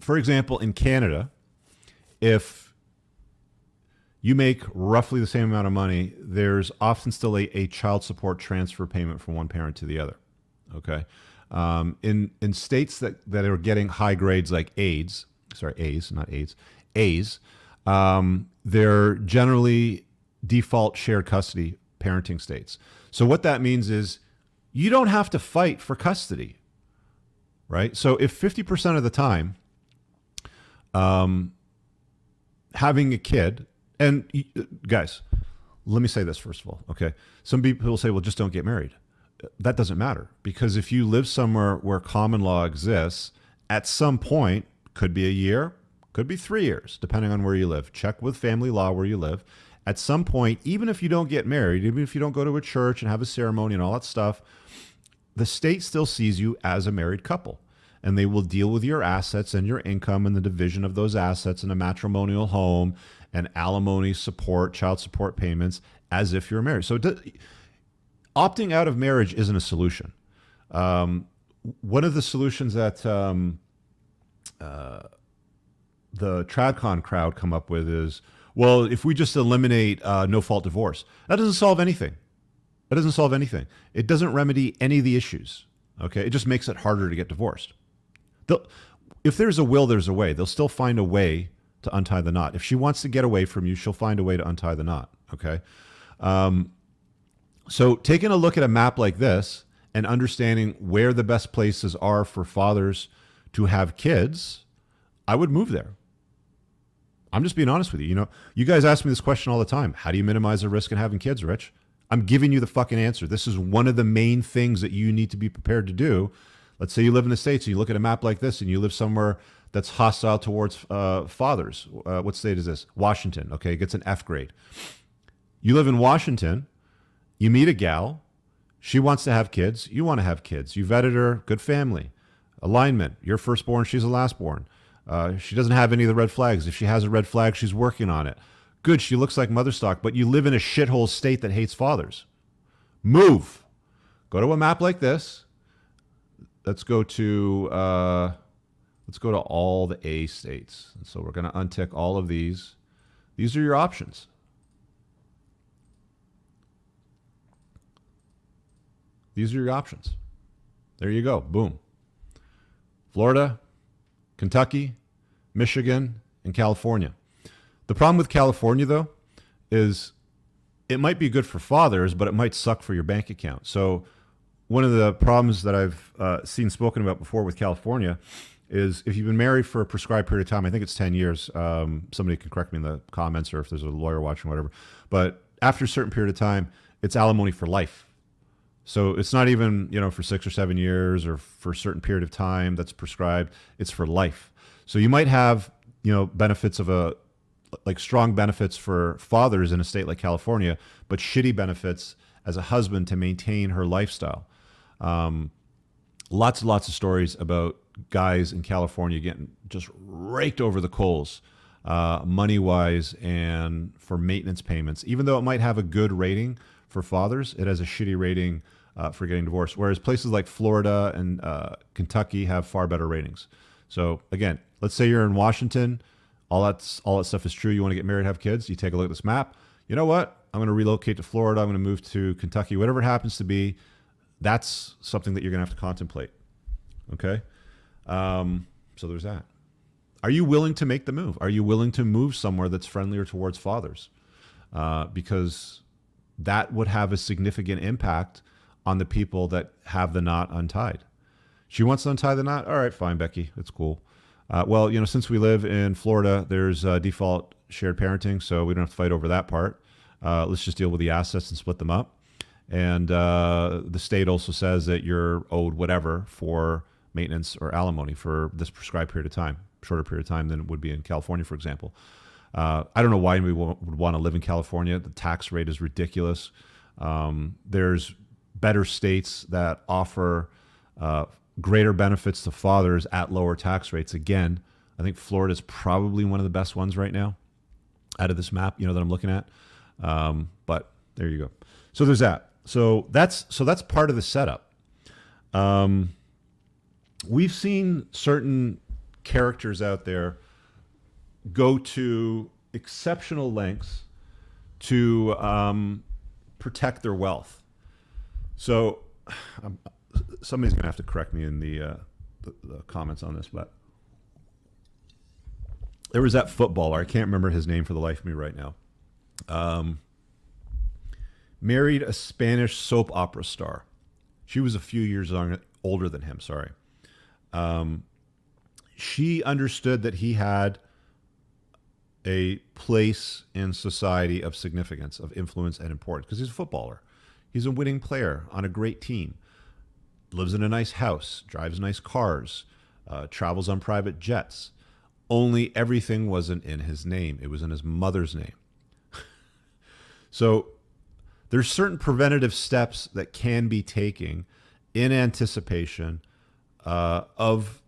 for example, in Canada, if you make roughly the same amount of money, there's often still a, a child support transfer payment from one parent to the other. Okay. Um, in in states that, that are getting high grades like AIDS, sorry, A's, not AIDS, A's, um, they're generally default shared custody parenting states. So what that means is you don't have to fight for custody, right? So if 50% of the time, um, having a kid and guys, let me say this first of all. Okay. Some people say, well, just don't get married. That doesn't matter because if you live somewhere where common law exists, at some point, could be a year, could be three years, depending on where you live. Check with family law where you live. At some point, even if you don't get married, even if you don't go to a church and have a ceremony and all that stuff, the state still sees you as a married couple and they will deal with your assets and your income and the division of those assets in a matrimonial home and alimony support, child support payments as if you're married. So opting out of marriage isn't a solution. Um, one of the solutions that um, uh, the TradCon crowd come up with is, well, if we just eliminate uh, no fault divorce, that doesn't solve anything. That doesn't solve anything. It doesn't remedy any of the issues. Okay, it just makes it harder to get divorced. They'll, if there's a will, there's a way. They'll still find a way to untie the knot. If she wants to get away from you, she'll find a way to untie the knot. Okay. Um, so taking a look at a map like this and understanding where the best places are for fathers to have kids, I would move there. I'm just being honest with you. You know, you guys ask me this question all the time. How do you minimize the risk in having kids, Rich? I'm giving you the fucking answer. This is one of the main things that you need to be prepared to do. Let's say you live in the States and you look at a map like this and you live somewhere that's hostile towards uh, fathers. Uh, what state is this? Washington. Okay, it gets an F grade. You live in Washington. You meet a gal. She wants to have kids. You want to have kids. You vetted her. Good family. Alignment. You're firstborn. She's a lastborn. Uh, she doesn't have any of the red flags. If she has a red flag, she's working on it. Good. She looks like mother stock, but you live in a shithole state that hates fathers. Move. Go to a map like this. Let's go to uh, Let's go to all the A states. And so we're going to untick all of these. These are your options. These are your options. There you go. Boom. Florida, Kentucky, Michigan, and California. The problem with California, though, is it might be good for fathers, but it might suck for your bank account. So one of the problems that I've uh, seen spoken about before with California is if you've been married for a prescribed period of time, I think it's 10 years. Um, somebody can correct me in the comments or if there's a lawyer watching, whatever. But after a certain period of time, it's alimony for life. So it's not even, you know, for six or seven years or for a certain period of time that's prescribed. It's for life. So you might have, you know, benefits of a, like strong benefits for fathers in a state like California, but shitty benefits as a husband to maintain her lifestyle. Um, lots and lots of stories about guys in California getting just raked over the coals, uh, money wise and for maintenance payments. Even though it might have a good rating for fathers, it has a shitty rating uh, for getting divorced. Whereas places like Florida and uh, Kentucky have far better ratings. So again, let's say you're in Washington, all that's all that stuff is true. You want to get married, have kids. You take a look at this map. You know what? I'm going to relocate to Florida. I'm going to move to Kentucky, whatever it happens to be. That's something that you're going to have to contemplate. Okay. Um, so there's that. Are you willing to make the move? Are you willing to move somewhere that's friendlier towards fathers? Uh, because that would have a significant impact on the people that have the knot untied. She wants to untie the knot. All right, fine, Becky. It's cool. Uh, well, you know, since we live in Florida, there's uh, default shared parenting, so we don't have to fight over that part. Uh, let's just deal with the assets and split them up. And uh, the state also says that you're owed whatever for maintenance or alimony for this prescribed period of time, shorter period of time than it would be in California, for example. Uh, I don't know why we would want to live in California. The tax rate is ridiculous. Um, there's better states that offer uh, greater benefits to fathers at lower tax rates. Again, I think Florida is probably one of the best ones right now out of this map, you know, that I'm looking at. Um, but there you go. So there's that. So that's so that's part of the setup. Um, we've seen certain characters out there go to exceptional lengths to um, protect their wealth. So um, somebody's going to have to correct me in the, uh, the, the comments on this, but there was that footballer. I can't remember his name for the life of me right now. Um, married a Spanish soap opera star. She was a few years older than him. Sorry. Um, she understood that he had a place in society of significance, of influence and importance, because he's a footballer. He's a winning player on a great team, lives in a nice house, drives nice cars, uh, travels on private jets. Only everything wasn't in his name, it was in his mother's name. so there's certain preventative steps that can be taken in anticipation uh, of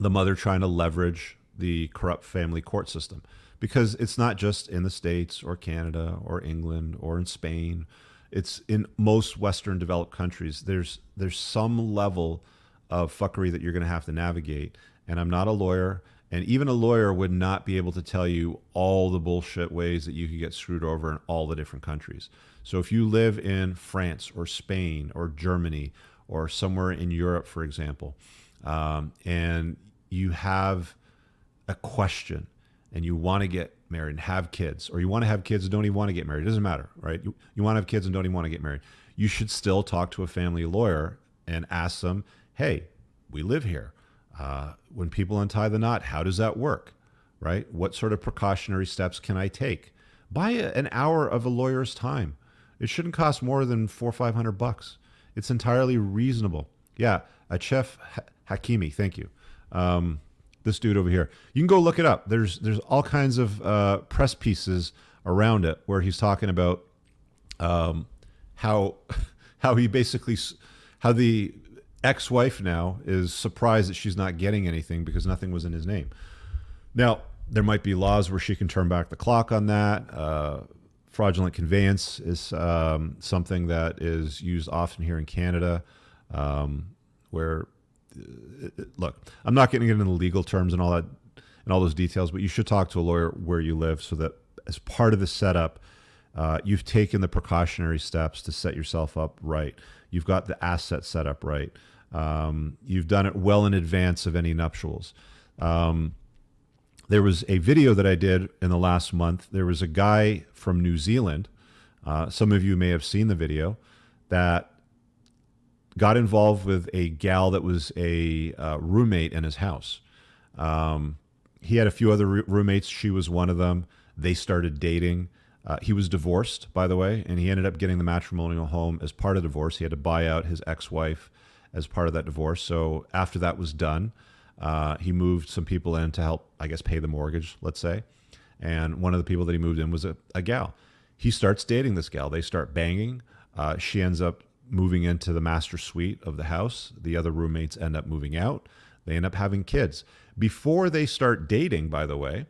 the mother trying to leverage the corrupt family court system because it's not just in the states or Canada or England or in Spain it's in most western developed countries there's there's some level of fuckery that you're going to have to navigate and I'm not a lawyer and even a lawyer would not be able to tell you all the bullshit ways that you could get screwed over in all the different countries. So if you live in France or Spain or Germany or somewhere in Europe, for example, um, and you have a question and you want to get married and have kids, or you want to have kids and don't even want to get married, it doesn't matter, right? You, you want to have kids and don't even want to get married. You should still talk to a family lawyer and ask them, hey, we live here. Uh, when people untie the knot, how does that work? Right? What sort of precautionary steps can I take? Buy a, an hour of a lawyer's time. It shouldn't cost more than four or five hundred bucks. It's entirely reasonable. Yeah, Achraf Hakimi, thank you. Um, this dude over here. You can go look it up. There's there's all kinds of uh, press pieces around it where he's talking about um, how how he basically how the ex-wife now is surprised that she's not getting anything because nothing was in his name. Now there might be laws where she can turn back the clock on that. Uh, fraudulent conveyance is um, something that is used often here in Canada, um, where look, I'm not getting into the legal terms and all that and all those details, but you should talk to a lawyer where you live so that as part of the setup, uh, you've taken the precautionary steps to set yourself up right. You've got the asset set up right. Um, you've done it well in advance of any nuptials. Um, there was a video that I did in the last month. There was a guy from New Zealand. Uh, some of you may have seen the video that got involved with a gal that was a uh, roommate in his house. Um, he had a few other roommates. She was one of them. They started dating. Uh, he was divorced, by the way, and he ended up getting the matrimonial home as part of divorce. He had to buy out his ex wife as part of that divorce. So after that was done, uh, he moved some people in to help, I guess, pay the mortgage, let's say. And one of the people that he moved in was a, a gal. He starts dating this gal. They start banging. Uh, she ends up moving into the master suite of the house. The other roommates end up moving out. They end up having kids. Before they start dating, by the way,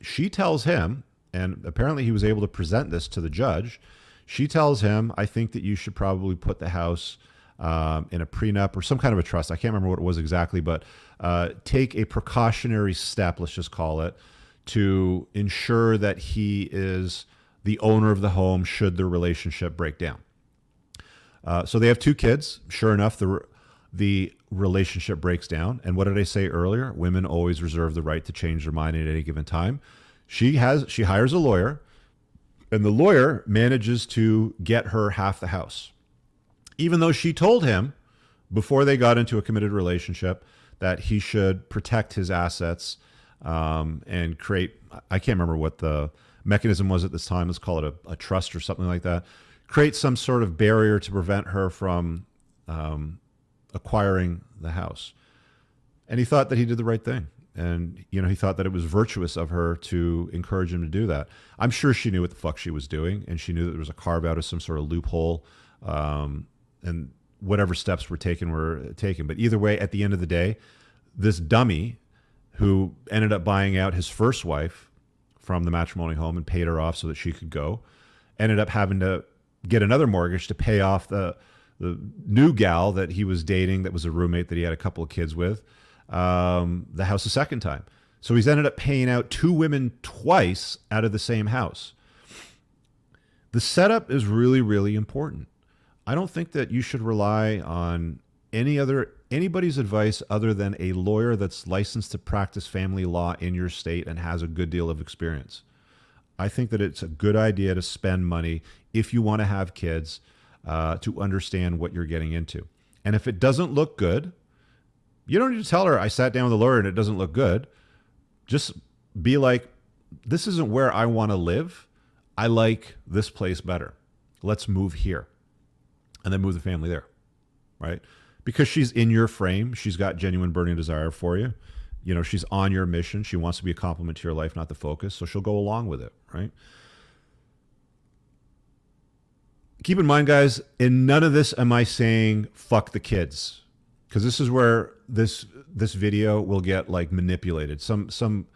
she tells him, and apparently he was able to present this to the judge. She tells him, I think that you should probably put the house um, in a prenup or some kind of a trust. I can't remember what it was exactly, but uh, take a precautionary step, let's just call it, to ensure that he is the owner of the home should the relationship break down. Uh, so they have two kids. Sure enough, the the relationship breaks down. And what did I say earlier? Women always reserve the right to change their mind at any given time. She has she hires a lawyer, and the lawyer manages to get her half the house, even though she told him before they got into a committed relationship that he should protect his assets um, and create. I can't remember what the mechanism was at this time. Let's call it a, a trust or something like that create some sort of barrier to prevent her from um, acquiring the house. And he thought that he did the right thing. And, you know, he thought that it was virtuous of her to encourage him to do that. I'm sure she knew what the fuck she was doing. And she knew that there was a carve out of some sort of loophole. Um, and whatever steps were taken were taken. But either way, at the end of the day, this dummy who ended up buying out his first wife from the matrimony home and paid her off so that she could go ended up having to get another mortgage to pay off the the new gal that he was dating that was a roommate that he had a couple of kids with um, the house a second time. So he's ended up paying out two women twice out of the same house. The setup is really really important. I don't think that you should rely on any other anybody's advice other than a lawyer that's licensed to practice family law in your state and has a good deal of experience. I think that it's a good idea to spend money if you want to have kids uh, to understand what you're getting into. And if it doesn't look good, you don't need to tell her, I sat down with a lawyer and it doesn't look good. Just be like, this isn't where I want to live. I like this place better. Let's move here. And then move the family there, right? Because she's in your frame, she's got genuine burning desire for you you know she's on your mission she wants to be a complement to your life not the focus so she'll go along with it right keep in mind guys in none of this am i saying fuck the kids because this is where this this video will get like manipulated. Some some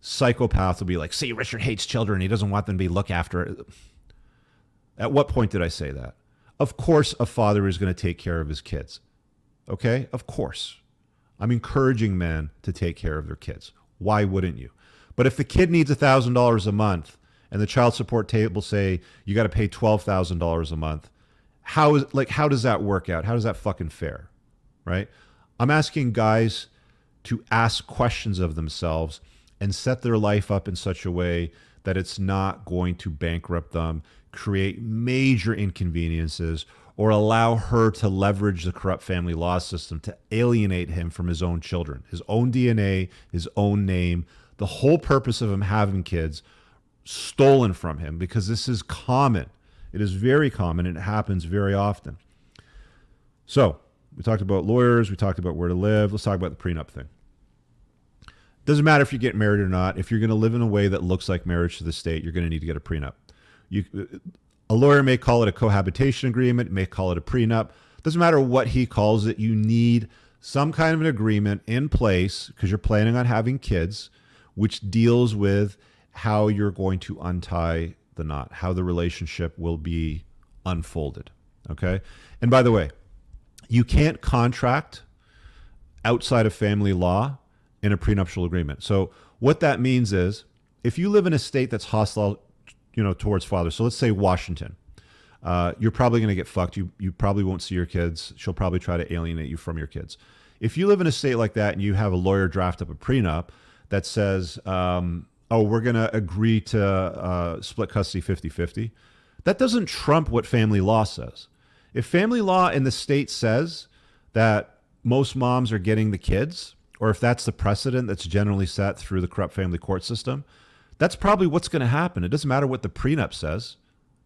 psychopath will be like see richard hates children. He doesn't want them to be looked after. At what point did i say that? Of course a father is going to take care of his kids okay? Of course. I'm encouraging men to take care of their kids. Why wouldn't you? But if the kid needs $1,000 a month and the child support table say you got to pay $12,000 a month, how is like how does that work out? How does that fucking fair? Right? I'm asking guys to ask questions of themselves and set their life up in such a way that it's not going to bankrupt them, create major inconveniences or allow her to leverage the corrupt family law system to alienate him from his own children, his own DNA, his own name, the whole purpose of him having kids stolen from him because this is common. It is very common and it happens very often. So, we talked about lawyers, we talked about where to live. Let's talk about the prenup thing. Doesn't matter if you get married or not. If you're going to live in a way that looks like marriage to the state, you're going to need to get a prenup. You, a lawyer may call it a cohabitation agreement, may call it a prenup. Doesn't matter what he calls it, you need some kind of an agreement in place because you're planning on having kids, which deals with how you're going to untie the knot, how the relationship will be unfolded. Okay. And by the way, you can't contract outside of family law in a prenuptial agreement. So, what that means is if you live in a state that's hostile you know, towards fathers. So let's say Washington. Uh, you're probably going to get fucked. You you probably won't see your kids. She'll probably try to alienate you from your kids. If you live in a state like that and you have a lawyer draft up a prenup that says, um, "Oh, we're going to agree to uh, split custody 50-50," that doesn't trump what family law says. If family law in the state says that most moms are getting the kids, or if that's the precedent that's generally set through the corrupt family court system, that's probably what's going to happen. It doesn't matter what the prenup says.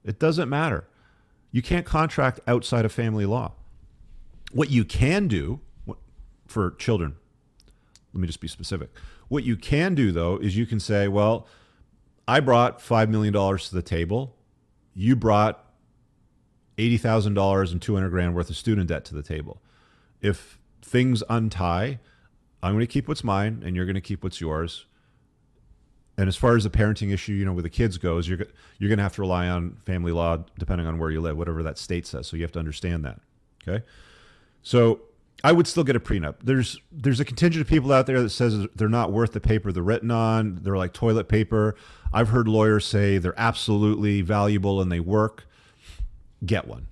It doesn't matter. You can't contract outside of family law. What you can do for children, let me just be specific. What you can do, though, is you can say, well, I brought $5 million to the table. You brought $80,000 and 200 grand worth of student debt to the table. If things untie, I'm going to keep what's mine and you're going to keep what's yours. And as far as the parenting issue, you know, with the kids goes, you're you're going to have to rely on family law depending on where you live, whatever that state says. So you have to understand that. Okay? So I would still get a prenup. There's there's a contingent of people out there that says they're not worth the paper they're written on. They're like toilet paper. I've heard lawyers say they're absolutely valuable and they work. Get one.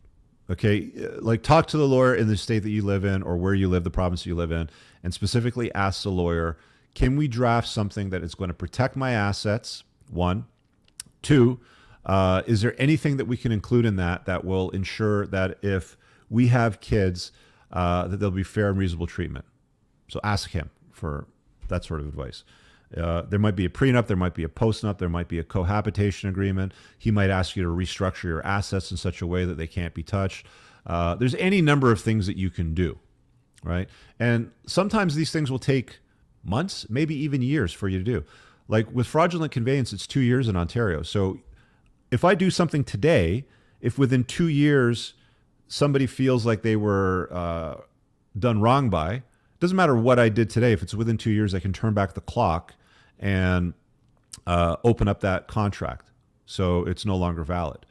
Okay? Like talk to the lawyer in the state that you live in or where you live, the province you live in, and specifically ask the lawyer, can we draft something that is going to protect my assets? One. Two, uh, is there anything that we can include in that that will ensure that if we have kids, uh, that there'll be fair and reasonable treatment? So ask him for that sort of advice. Uh, there might be a prenup, there might be a postnup, there might be a cohabitation agreement. He might ask you to restructure your assets in such a way that they can't be touched. Uh, there's any number of things that you can do, right? And sometimes these things will take months, maybe even years for you to do. Like with fraudulent conveyance, it's two years in Ontario. So if I do something today, if within two years somebody feels like they were uh, done wrong by, doesn't matter what I did today. If it's within two years, I can turn back the clock and uh, open up that contract, so it's no longer valid.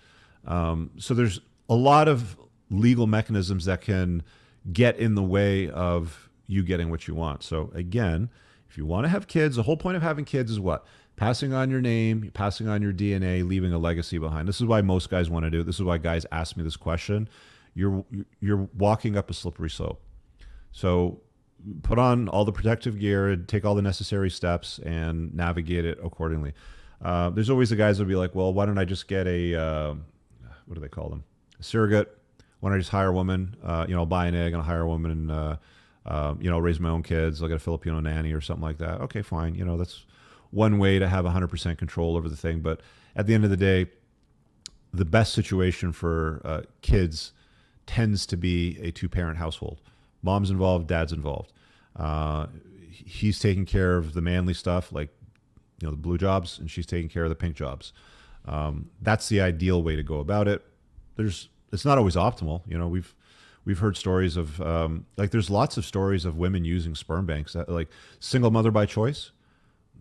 Um, so there's a lot of legal mechanisms that can get in the way of you getting what you want. So again, if you want to have kids, the whole point of having kids is what? Passing on your name, passing on your DNA, leaving a legacy behind. This is why most guys want to do it. This is why guys ask me this question. You're you're walking up a slippery slope. So put on all the protective gear, and take all the necessary steps, and navigate it accordingly. Uh, there's always the guys that'll be like, well, why don't I just get a uh, what do they call them? A surrogate. Why don't I just hire a woman? Uh, you know, I'll buy an egg and I'll hire a woman and uh, um, you know, raise my own kids. I'll get a Filipino nanny or something like that. Okay, fine. You know, that's one way to have 100% control over the thing. But at the end of the day, the best situation for uh, kids tends to be a two parent household. Mom's involved, dad's involved. Uh, he's taking care of the manly stuff, like you know the blue jobs, and she's taking care of the pink jobs. Um, that's the ideal way to go about it. There's it's not always optimal. You know, we've we've heard stories of um, like there's lots of stories of women using sperm banks that, like single mother by choice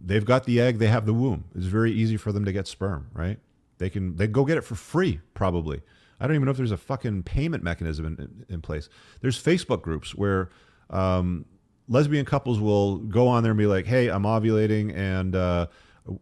they've got the egg they have the womb it's very easy for them to get sperm right they can they go get it for free probably i don't even know if there's a fucking payment mechanism in, in, place there's facebook groups where um, lesbian couples will go on there and be like hey i'm ovulating and uh,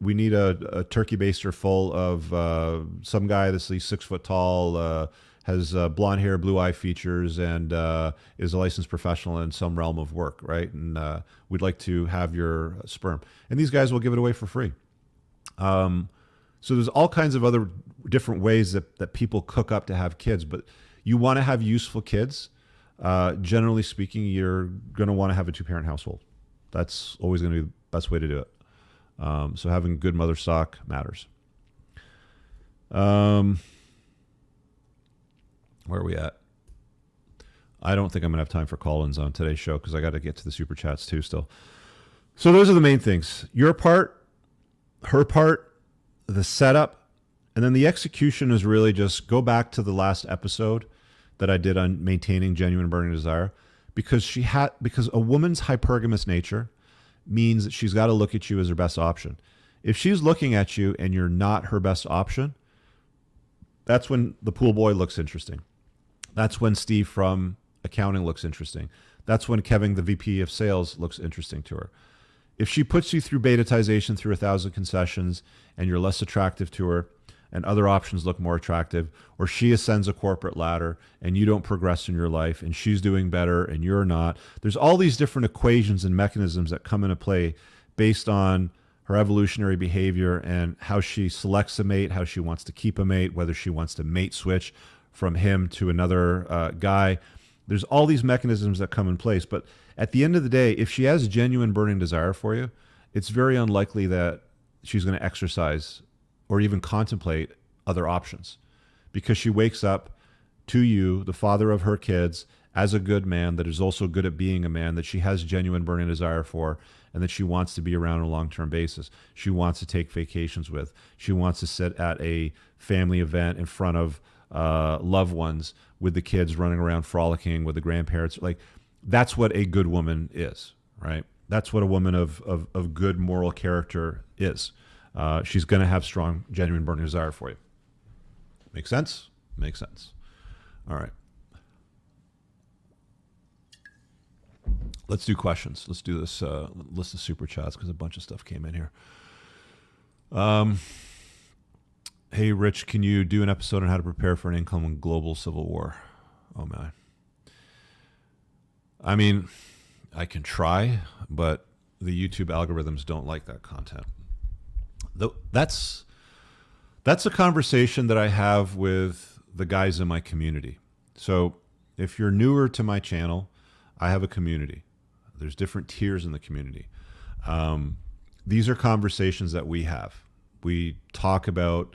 we need a, a, turkey baster full of uh, some guy that's at least six foot tall uh, has uh, blonde hair, blue eye features, and uh, is a licensed professional in some realm of work, right? And uh, we'd like to have your sperm. And these guys will give it away for free. Um, so there's all kinds of other different ways that, that people cook up to have kids, but you want to have useful kids. Uh, generally speaking, you're going to want to have a two parent household. That's always going to be the best way to do it. Um, so having good mother stock matters. Um, where are we at? I don't think I'm gonna have time for call-ins on today's show because I got to get to the super chats too still. So those are the main things: your part, her part, the setup, and then the execution is really just go back to the last episode that I did on maintaining genuine burning desire, because she had because a woman's hypergamous nature means that she's got to look at you as her best option. If she's looking at you and you're not her best option, that's when the pool boy looks interesting. That's when Steve from accounting looks interesting. That's when Kevin, the VP of sales, looks interesting to her. If she puts you through betatization through a thousand concessions and you're less attractive to her and other options look more attractive, or she ascends a corporate ladder and you don't progress in your life and she's doing better and you're not, there's all these different equations and mechanisms that come into play based on her evolutionary behavior and how she selects a mate, how she wants to keep a mate, whether she wants to mate switch from him to another uh, guy. There's all these mechanisms that come in place. But at the end of the day, if she has a genuine burning desire for you, it's very unlikely that she's going to exercise or even contemplate other options because she wakes up to you, the father of her kids, as a good man that is also good at being a man that she has genuine burning desire for and that she wants to be around on a long-term basis. She wants to take vacations with. She wants to sit at a family event in front of uh, loved ones with the kids running around frolicking with the grandparents. Like that's what a good woman is, right? That's what a woman of, of, of good moral character is. Uh, she's going to have strong, genuine burning desire for you. Make sense? Makes sense. All right. Let's do questions. Let's do this uh, list of super chats because a bunch of stuff came in here. Um, hey, Rich, can you do an episode on how to prepare for an incoming global civil war? Oh, man. I mean, I can try, but the YouTube algorithms don't like that content. That's that's a conversation that I have with the guys in my community. So, if you're newer to my channel, I have a community. There's different tiers in the community. Um, these are conversations that we have. We talk about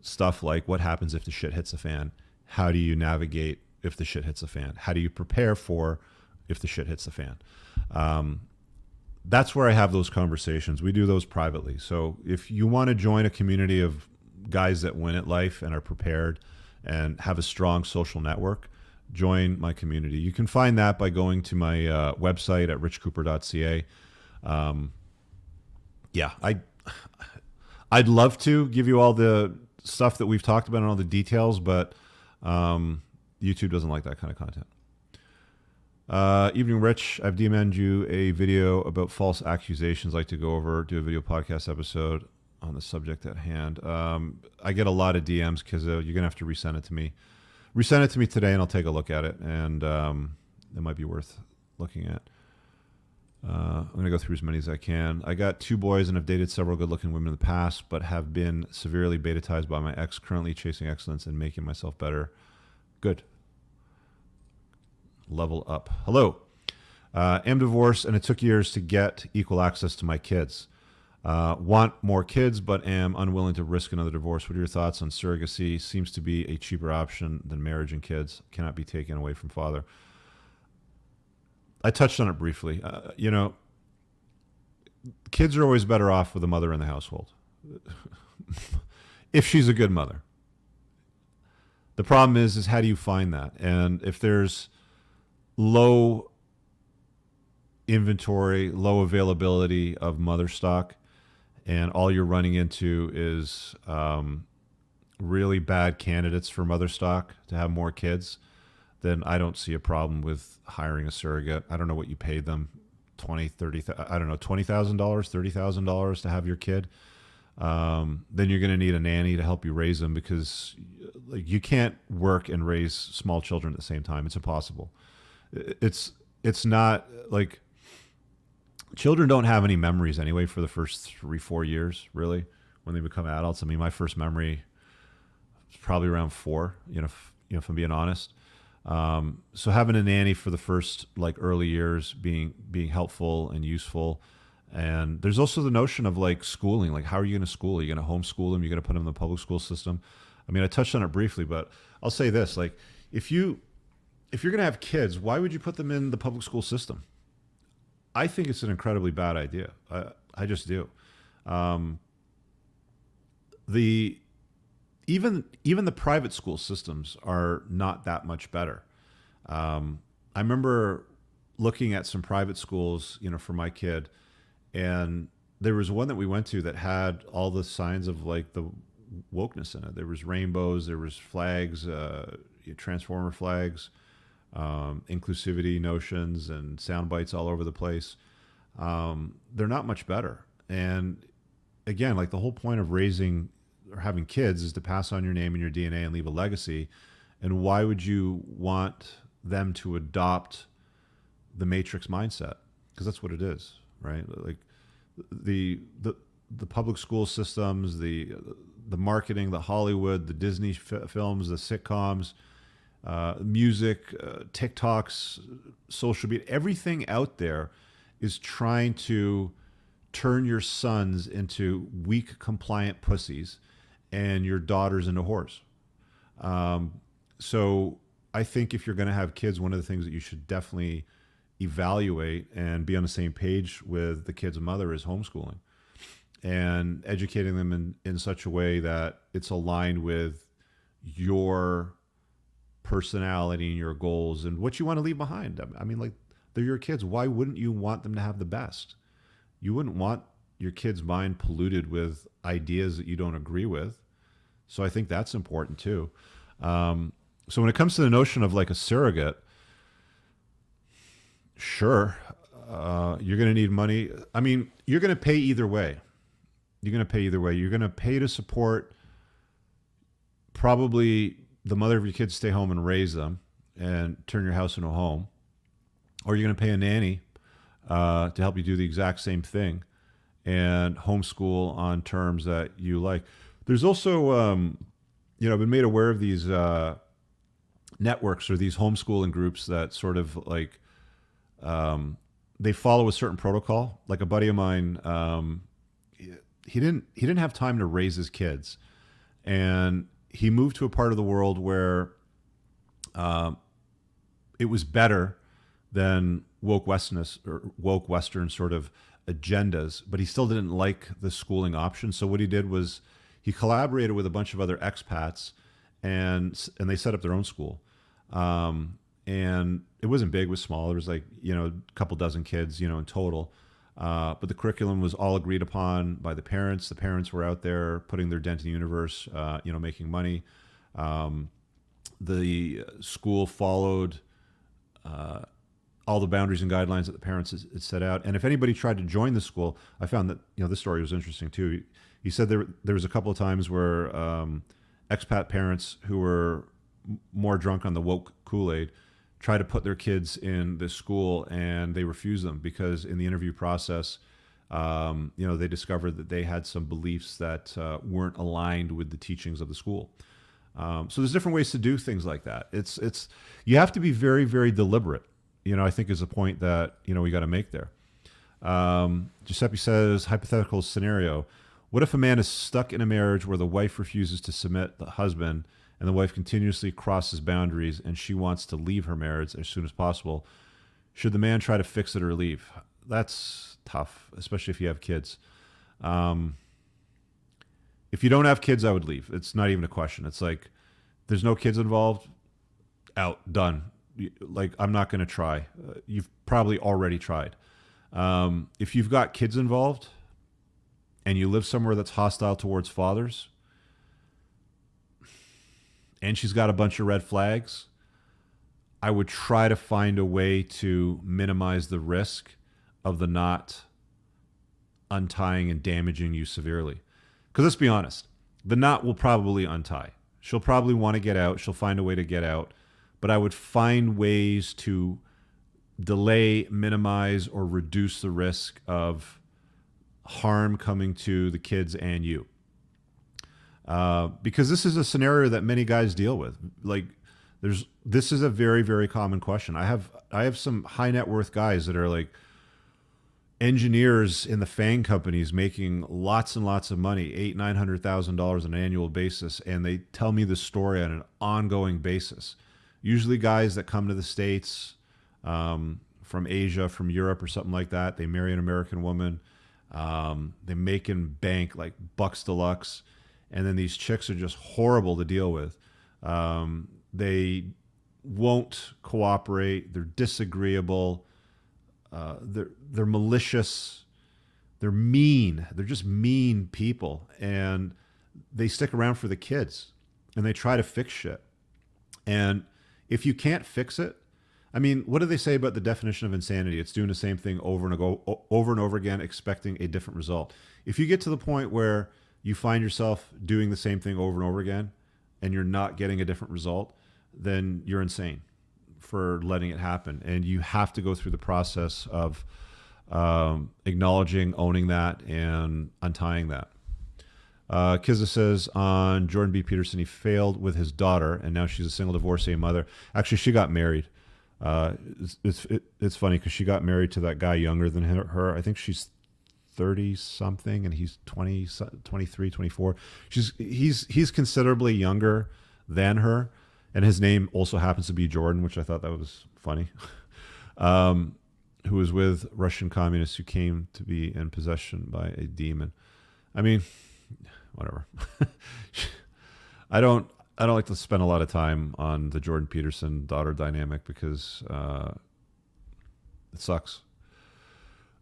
stuff like what happens if the shit hits a fan. How do you navigate if the shit hits a fan? How do you prepare for if the shit hits the fan? Um, that's where I have those conversations. We do those privately. So if you want to join a community of guys that win at life and are prepared and have a strong social network, join my community. You can find that by going to my uh, website at richcooper.ca. Um, yeah, I I'd love to give you all the stuff that we've talked about and all the details, but um, YouTube doesn't like that kind of content. Uh, Evening Rich, I've DM'd you a video about false accusations. I'd like to go over, do a video podcast episode on the subject at hand. Um, I get a lot of DMs because uh, you're gonna have to resend it to me. Resend it to me today, and I'll take a look at it, and um, it might be worth looking at. Uh, I'm going to go through as many as I can. I got two boys and have dated several good looking women in the past, but have been severely betatized by my ex, currently chasing excellence and making myself better. Good. Level up. Hello. Uh, am divorced and it took years to get equal access to my kids. Uh, want more kids, but am unwilling to risk another divorce. What are your thoughts on surrogacy? Seems to be a cheaper option than marriage and kids. Cannot be taken away from father. I touched on it briefly. Uh, you know, kids are always better off with a mother in the household if she's a good mother. The problem is, is how do you find that? And if there's low inventory, low availability of mother stock, and all you're running into is um, really bad candidates for mother stock to have more kids, then I don't see a problem with hiring a surrogate. I don't know what you paid them 20, 30, I don't know, $20,000, $30,000 to have your kid. Um, then you're going to need a nanny to help you raise them because like you can't work and raise small children at the same time. It's impossible. It's, it's not like children don't have any memories anyway for the first three, four years, really, when they become adults. I mean, my first memory was probably around four, you know, if, you know, if I'm being honest. Um, so having a nanny for the first like early years being being helpful and useful. And there's also the notion of like schooling. Like, how are you going to school? Are you going to homeschool them? You're going to put them in the public school system. I mean, I touched on it briefly, but I'll say this: like, if you if you're going to have kids, why would you put them in the public school system? I think it's an incredibly bad idea. I, I just do. Um, the even even the private school systems are not that much better. Um, I remember looking at some private schools, you know, for my kid, and there was one that we went to that had all the signs of like the wokeness in it. There was rainbows, there was flags, uh, transformer flags, um, inclusivity notions, and sound bites all over the place. Um, they're not much better, and again, like the whole point of raising or having kids is to pass on your name and your DNA and leave a legacy. And why would you want them to adopt the matrix mindset? Because that's what it is, right? Like the the the public school systems, the the marketing, the Hollywood, the Disney f- films, the sitcoms, uh, music, uh, TikToks, social media, everything out there is trying to turn your sons into weak, compliant pussies and your daughters into whores. Um, so I think if you're going to have kids, one of the things that you should definitely evaluate and be on the same page with the kid's mother is homeschooling and educating them in, in such a way that it's aligned with your personality and your goals and what you want to leave behind. I mean, like, they're your kids. Why wouldn't you want them to have the best? You wouldn't want your kid's mind polluted with ideas that you don't agree with. So I think that's important too. Um, so when it comes to the notion of like a surrogate, sure, uh, you're going to need money. I mean, you're going to pay either way. You're going to pay either way. You're going to pay to support probably the mother of your kids stay home and raise them and turn your house into a home, or you're going to pay a nanny uh, to help you do the exact same thing and homeschool on terms that you like. There's also, um, you know, I've been made aware of these uh, networks or these homeschooling groups that sort of like um, they follow a certain protocol. Like a buddy of mine, um, he didn't he didn't have time to raise his kids, and he moved to a part of the world where um, it was better than woke Westerness or woke Western sort of agendas, but he still didn't like the schooling option. So what he did was he collaborated with a bunch of other expats, and and they set up their own school. Um, and it wasn't big; it was small. There was like you know a couple dozen kids, you know, in total. Uh, but the curriculum was all agreed upon by the parents. The parents were out there putting their dent in the universe, uh, you know, making money. Um, the school followed uh, all the boundaries and guidelines that the parents had set out. And if anybody tried to join the school, I found that you know this story was interesting too. He said there there was a couple of times where um, expat parents who were more drunk on the woke Kool Aid try to put their kids in this school and they refuse them because in the interview process um, you know they discovered that they had some beliefs that uh, weren't aligned with the teachings of the school. Um, so there's different ways to do things like that. It's it's you have to be very very deliberate you know i think is a point that you know we got to make there. Um, giuseppe says hypothetical scenario. What if a man is stuck in a marriage where the wife refuses to submit the husband and the wife continuously crosses boundaries and she wants to leave her marriage as soon as possible, should the man try to fix it or leave? That's tough, especially if you have kids. Um, if you don't have kids, I would leave. It's not even a question. It's like there's no kids involved, out, done. Like I'm not going to try. Uh, you've probably already tried. Um, if you've got kids involved and you live somewhere that's hostile towards fathers, and she's got a bunch of red flags, I would try to find a way to minimize the risk of the knot untying and damaging you severely. Because let's be honest, the knot will probably untie. She'll probably want to get out. She'll find a way to get out. But I would find ways to delay, minimize, or reduce the risk of harm coming to the kids and you. Uh, because this is a scenario that many guys deal with. Like, there's this is a very very common question. I have I have some high net worth guys that are like engineers in the FANG companies making lots and lots of money, eight nine hundred thousand dollars on an annual basis, and they tell me the story on an ongoing basis. Usually, guys that come to the states um, from Asia, from Europe, or something like that, they marry an American woman. Um, they make in bank like bucks deluxe and then these chicks are just horrible to deal with. Um, they won't cooperate. They're disagreeable. Uh, they're they're malicious. They're mean. They're just mean people, and they stick around for the kids, and they try to fix shit. And if you can't fix it, I mean, what do they say about the definition of insanity? It's doing the same thing over and over and over again, expecting a different result. If you get to the point where you find yourself doing the same thing over and over again and you're not getting a different result, then you're insane for letting it happen. And you have to go through the process of um, acknowledging, owning that, and untying that. Uh, Kizza says on Jordan B. Peterson, he failed with his daughter, and now she's a single divorcee mother. Actually, she got married. Uh, it's it's, it, it's funny because she got married to that guy younger than her. her. I think she's 30 something and he's 20 23 24 she's he's he's considerably younger than her and his name also happens to be jordan which i thought that was funny. Um, who was with russian communists who came to be in possession by a demon. I mean whatever. I don't i don't like to spend a lot of time on the jordan peterson daughter dynamic because uh, it sucks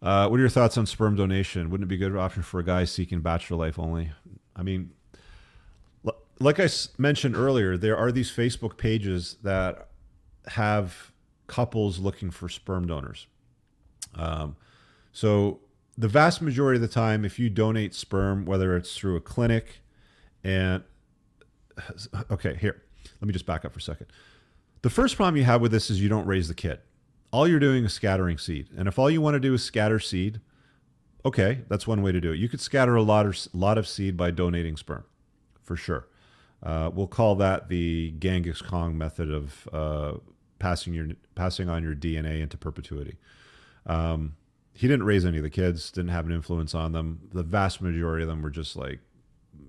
uh, what are your thoughts on sperm donation? Wouldn't it be a good option for a guy seeking bachelor life only? I mean, like I mentioned earlier, there are these Facebook pages that have couples looking for sperm donors. Um, so the vast majority of the time, if you donate sperm, whether it's through a clinic, and okay, here, let me just back up for a second. The first problem you have with this is you don't raise the kid all you're doing is scattering seed. And if all you want to do is scatter seed, okay, that's one way to do it. You could scatter a lot of, lot of seed by donating sperm, for sure. Uh, we'll call that the Genghis Khan method of uh, passing your passing on your DNA into perpetuity. Um, he didn't raise any of the kids, didn't have an influence on them. The vast majority of them were just like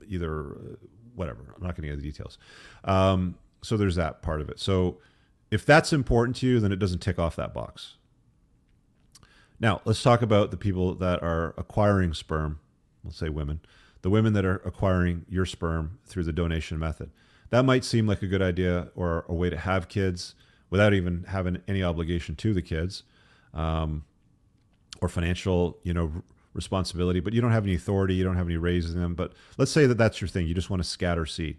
either uh, whatever. I'm not going to get the details. Um, so there's that part of it. So if that's important to you, then it doesn't tick off that box. Now, let's talk about the people that are acquiring sperm, let's say women, the women that are acquiring your sperm through the donation method. That might seem like a good idea or a way to have kids without even having any obligation to the kids um, or financial, you know, responsibility, but you don't have any authority, you don't have any raising them. But let's say that that's your thing. You just want to scatter seed.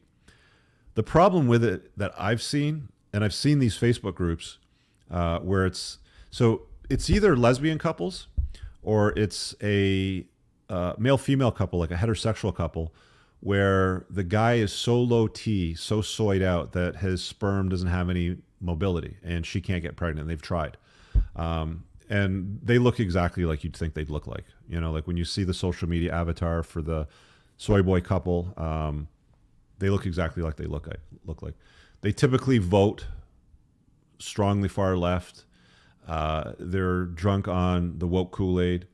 The problem with it that I've seen and I've seen these Facebook groups uh, where it's so it's either lesbian couples or it's a uh, male female couple, like a heterosexual couple, where the guy is so low T, so soyed out that his sperm doesn't have any mobility and she can't get pregnant. They've tried. Um, and they look exactly like you'd think they'd look like. You know, like when you see the social media avatar for the soy boy couple, um, they look exactly like they look like, look like. They typically vote strongly far left. Uh, they're drunk on the woke Kool Aid.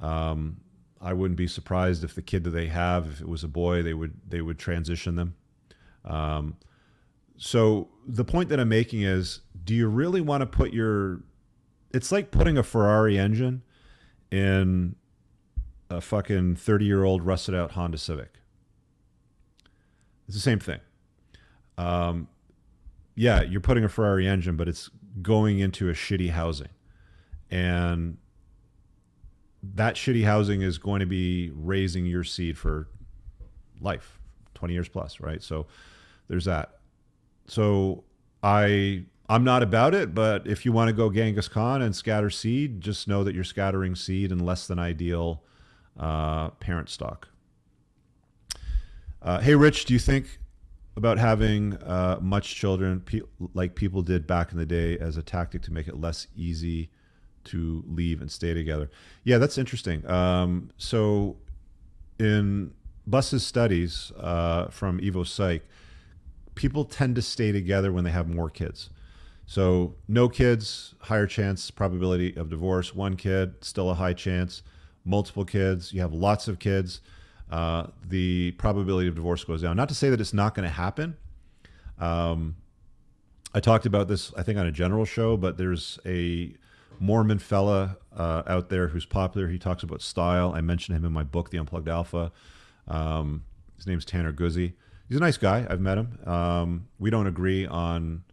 Um, I wouldn't be surprised if the kid that they have, if it was a boy, they would they would transition them. Um, so the point that I'm making is, do you really want to put your? It's like putting a Ferrari engine in a fucking 30 year old rusted out Honda Civic. It's the same thing. Um, yeah, you're putting a Ferrari engine, but it's going into a shitty housing. And that shitty housing is going to be raising your seed for life, 20 years plus, right? So there's that. So I I'm not about it, but if you want to go Genghis Khan and scatter seed, just know that you're scattering seed in less than ideal uh, parent stock. Uh, hey, Rich, do you think about having uh, much children, pe- like people did back in the day, as a tactic to make it less easy to leave and stay together. Yeah, that's interesting. Um, so, in Buss's studies uh, from Evo Psych, people tend to stay together when they have more kids. So, no kids, higher chance probability of divorce. One kid, still a high chance. Multiple kids, you have lots of kids uh, the probability of divorce goes down. Not to say that it's not going to happen. Um, I talked about this, I think, on a general show, but there's a Mormon fella uh, out there who's popular. He talks about style. I mentioned him in my book, The Unplugged Alpha. Um, his name's Tanner Guzy. He's a nice guy. I've met him. Um, we don't agree on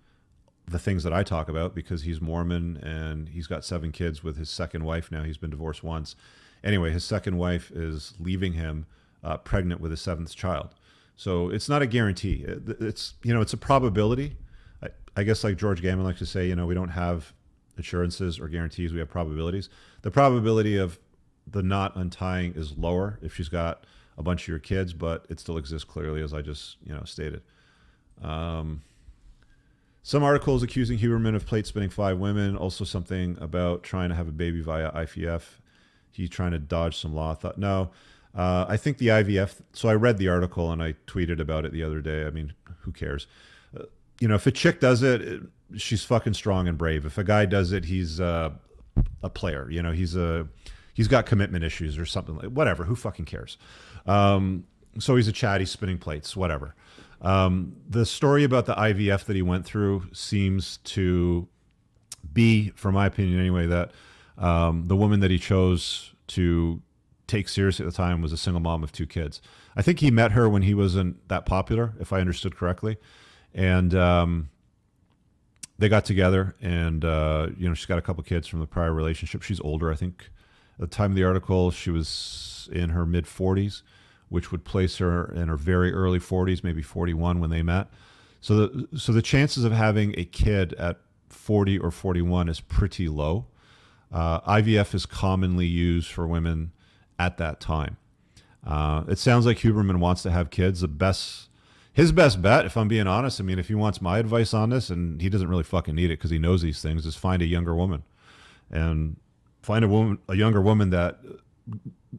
the things that I talk about because he's Mormon and he's got seven kids with his second wife now. He's been divorced once. Anyway, his second wife is leaving him uh, pregnant with a seventh child. So it's not a guarantee. It's you know it's a probability. I, I guess like George Gammon likes to say, you know, we don't have assurances or guarantees. We have probabilities. The probability of the knot untying is lower if she's got a bunch of your kids, but it still exists clearly, as I just you know stated. Um, some articles accusing Huberman of plate spinning five women. Also something about trying to have a baby via IVF. He's trying to dodge some law. Thought no. Uh, I think the IVF. So I read the article and I tweeted about it the other day. I mean, who cares? Uh, you know, if a chick does it, it, she's fucking strong and brave. If a guy does it, he's uh, a player. You know, he's a he's got commitment issues or something like whatever. Who fucking cares? Um, so he's a chatty spinning plates, whatever. Um, the story about the IVF that he went through seems to be, from my opinion anyway, that um, the woman that he chose to take seriously at the time was a single mom of two kids. I think he met her when he wasn't that popular, if I understood correctly, and um, they got together. And uh, you know, she's got a couple kids from the prior relationship. She's older, I think. At the time of the article, she was in her mid 40s which would place her in her very early 40s, maybe 41 when they met. So the so the chances of having a kid at 40 or 41 is pretty low. Uh, IVF is commonly used for women at that time. Uh, it sounds like Huberman wants to have kids. The best, his best bet, if I'm being honest, I mean, if he wants my advice on this, and he doesn't really fucking need it because he knows these things, is find a younger woman, and find a woman, a younger woman that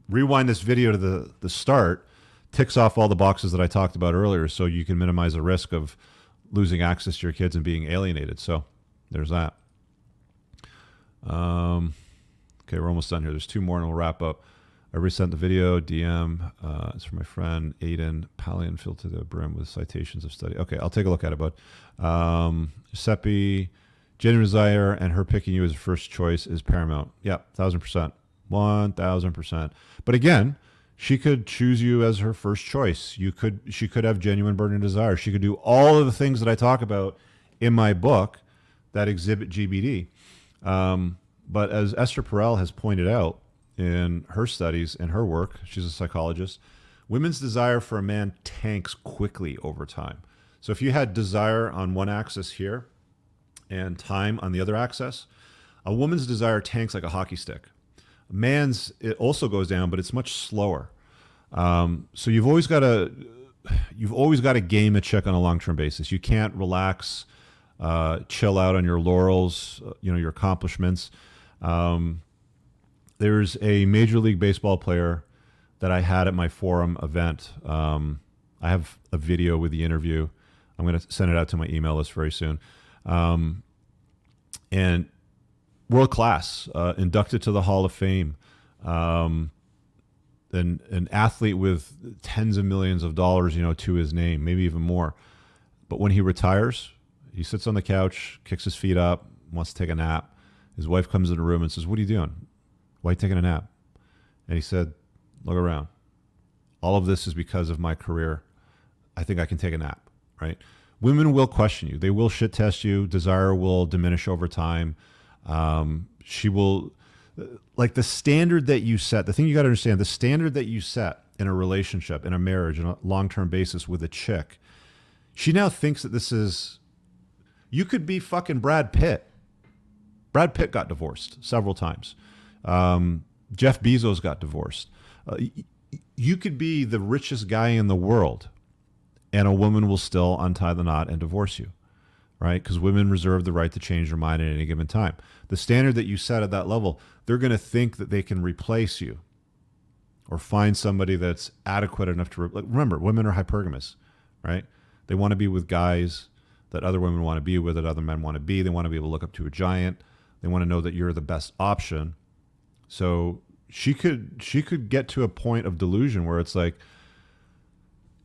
rewind this video to the, the start, ticks off all the boxes that I talked about earlier so you can minimize the risk of losing access to your kids and being alienated. So there's that. Um, okay, we're almost done here. There's two more and we'll wrap up. I resent the video DM. Uh, it's from my friend Aiden Palian, filled to the brim with citations of study. Okay, I'll take a look at it, bud. Um, Seppi, genuine desire, and her picking you as her first choice is paramount. Yeah, thousand percent. 1000%. But again, she could choose you as her first choice. You could she could have genuine burning desire. She could do all of the things that I talk about in my book that exhibit GBD. Um, but as Esther Perel has pointed out in her studies and her work, she's a psychologist, women's desire for a man tanks quickly over time. So if you had desire on one axis here and time on the other axis, a woman's desire tanks like a hockey stick A man's it also goes down, but it's much slower. Um, so you've always got to you've always got to game a check on a long term basis. You can't relax, uh, chill out on your laurels, uh, you know your accomplishments. Um, there's a major league baseball player that I had at my forum event. Um, I have a video with the interview. I'm going to send it out to my email list very soon. Um, and world class, uh, inducted to the Hall of Fame, um, an an athlete with tens of millions of dollars, you know, to his name, maybe even more. But when he retires, he sits on the couch, kicks his feet up, wants to take a nap. His wife comes in the room and says, "What are you doing? Why are you taking a nap?" And he said, "Look around. All of this is because of my career. I think I can take a nap." Right? Women will question you. They will shit test you. Desire will diminish over time. Um, she will, like the standard that you set, the thing you got to understand, the standard that you set in a relationship, in a marriage, on a long term basis with a chick, she now thinks that this is, you could be fucking Brad Pitt. Brad Pitt got divorced several times. Um, Jeff Bezos got divorced. Uh, you could be the richest guy in the world, and a woman will still untie the knot and divorce you right? Because women reserve the right to change their mind at any given time. The standard that you set at that level, they're going to think that they can replace you or find somebody that's adequate enough to. Re- remember, women are hypergamous, right? They want to be with guys that other women want to be with, that other men want to be. They want to be able to look up to a giant. They want to know that you're the best option. So she could she could get to a point of delusion where it's like,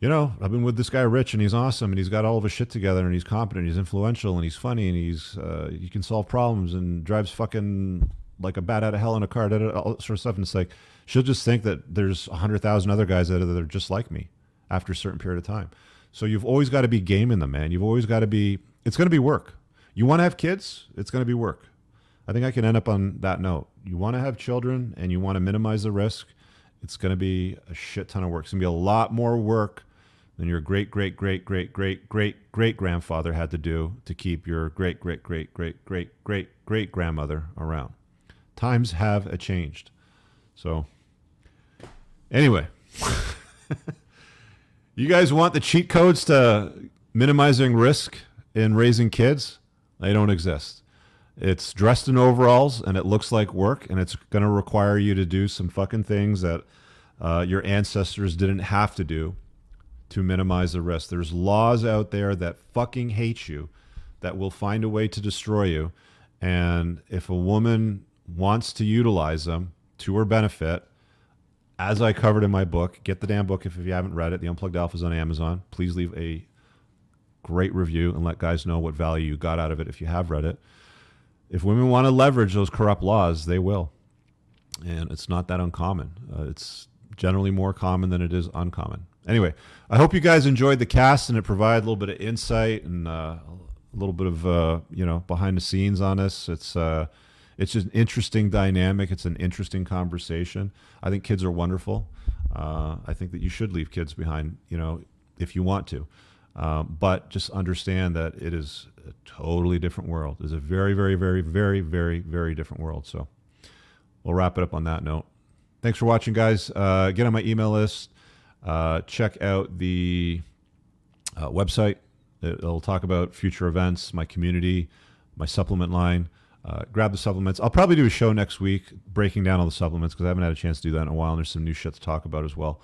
you know, I've been with this guy Rich, and he's awesome, and he's got all of his shit together, and he's competent, he's influential, and he's funny, and he's uh, he can solve problems, and drives fucking like a bat out of hell in a car, all sort of stuff. And it's like she'll just think that there's a hundred thousand other guys that are, that are just like me after a certain period of time. So you've always got to be gaming them, man. You've always got to be. It's going to be work. You want to have kids? It's going to be work. I think I can end up on that note. You want to have children, and you want to minimize the risk. It's going to be a shit ton of work. It's going to be a lot more work than your great great great great great great great grandfather had to do to keep your great great great great great great great grandmother around. Times have changed. So anyway, you guys want the cheat codes to minimizing risk in raising kids? They don't exist. It's dressed in overalls and it looks like work and it's going to require you to do some fucking things that uh, your ancestors didn't have to do to minimize the risk. There's laws out there that fucking hate you, that will find a way to destroy you. And if a woman wants to utilize them to her benefit, as I covered in my book, get the damn book if, if you haven't read it. The Unplugged Alpha is on Amazon. Please leave a great review and let guys know what value you got out of it if you have read it. If women want to leverage those corrupt laws, they will. And it's not that uncommon. Uh, it's generally more common than it is uncommon. Anyway, I hope you guys enjoyed the cast and it provided a little bit of insight and uh, a little bit of uh, you know behind the scenes on this. It's uh, it's an interesting dynamic. It's an interesting conversation. I think kids are wonderful. Uh, I think that you should leave kids behind, you know, if you want to. Um, but just understand that it is a totally different world. It's a very, very, very, very, very, very different world. So we'll wrap it up on that note. Thanks for watching, guys. Uh, get on my email list. Uh, check out the uh, website. It'll talk about future events, my community, my supplement line. Uh, grab the supplements. I'll probably do a show next week breaking down all the supplements because I haven't had a chance to do that in a while, and there's some new shit to talk about as well.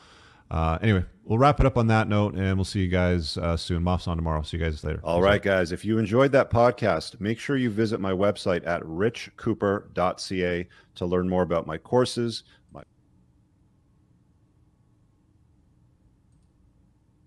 Uh, anyway, we'll wrap it up on that note, and we'll see you guys uh, soon. Moff's on tomorrow. See you guys later. All right, guys. If you enjoyed that podcast, make sure you visit my website at richcooper.ca to learn more about my courses,